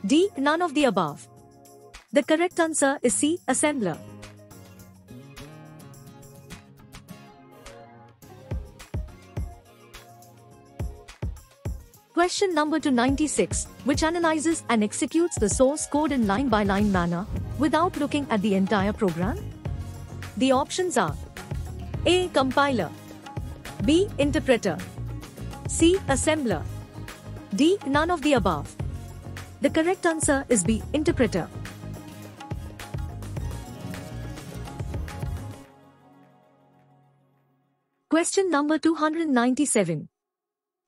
D. None of the above. The correct answer is C. Assembler. Question number 296, which analyzes and executes the source code in line-by-line manner, without looking at the entire program? The options are A. Compiler B. Interpreter C. Assembler D. None of the above. The correct answer is B. Interpreter. Question number 297.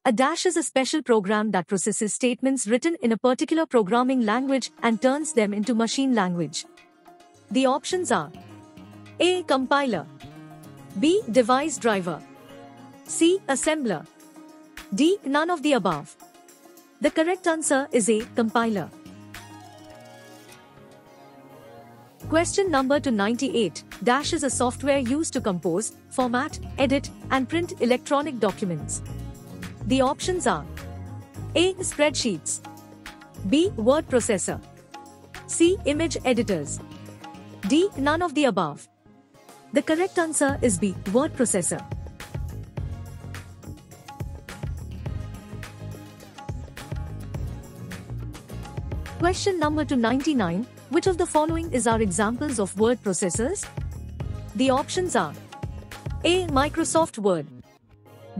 A dash is a special program that processes statements written in a particular programming language and turns them into machine language. The options are A. Compiler B. Device driver C. Assembler D. None of the above. The correct answer is A. Compiler. Question number 298. Dash is a software used to compose, format, edit, and print electronic documents. The options are A. Spreadsheets B. Word processor C. Image editors D. None of the above. The correct answer is B. Word processor. Question number 299. Which of the following is our examples of word processors? The options are A. Microsoft Word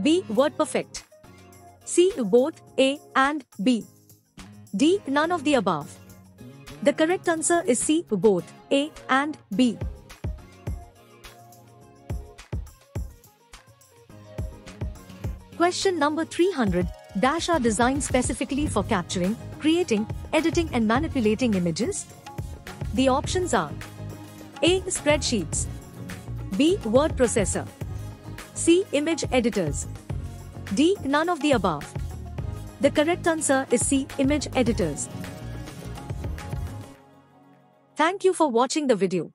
B. WordPerfect C. Both A and B. D. None of the above. The correct answer is C. Both A and B. Question number 300. Dash are designed specifically for capturing, creating, editing and manipulating images? The options are A. Spreadsheets B. Word processor C. Image editors D. None of the above. The correct answer is C. Image editors. Thank you for watching the video.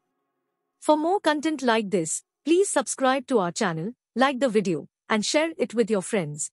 For more content like this, please subscribe to our channel, like the video, and share it with your friends.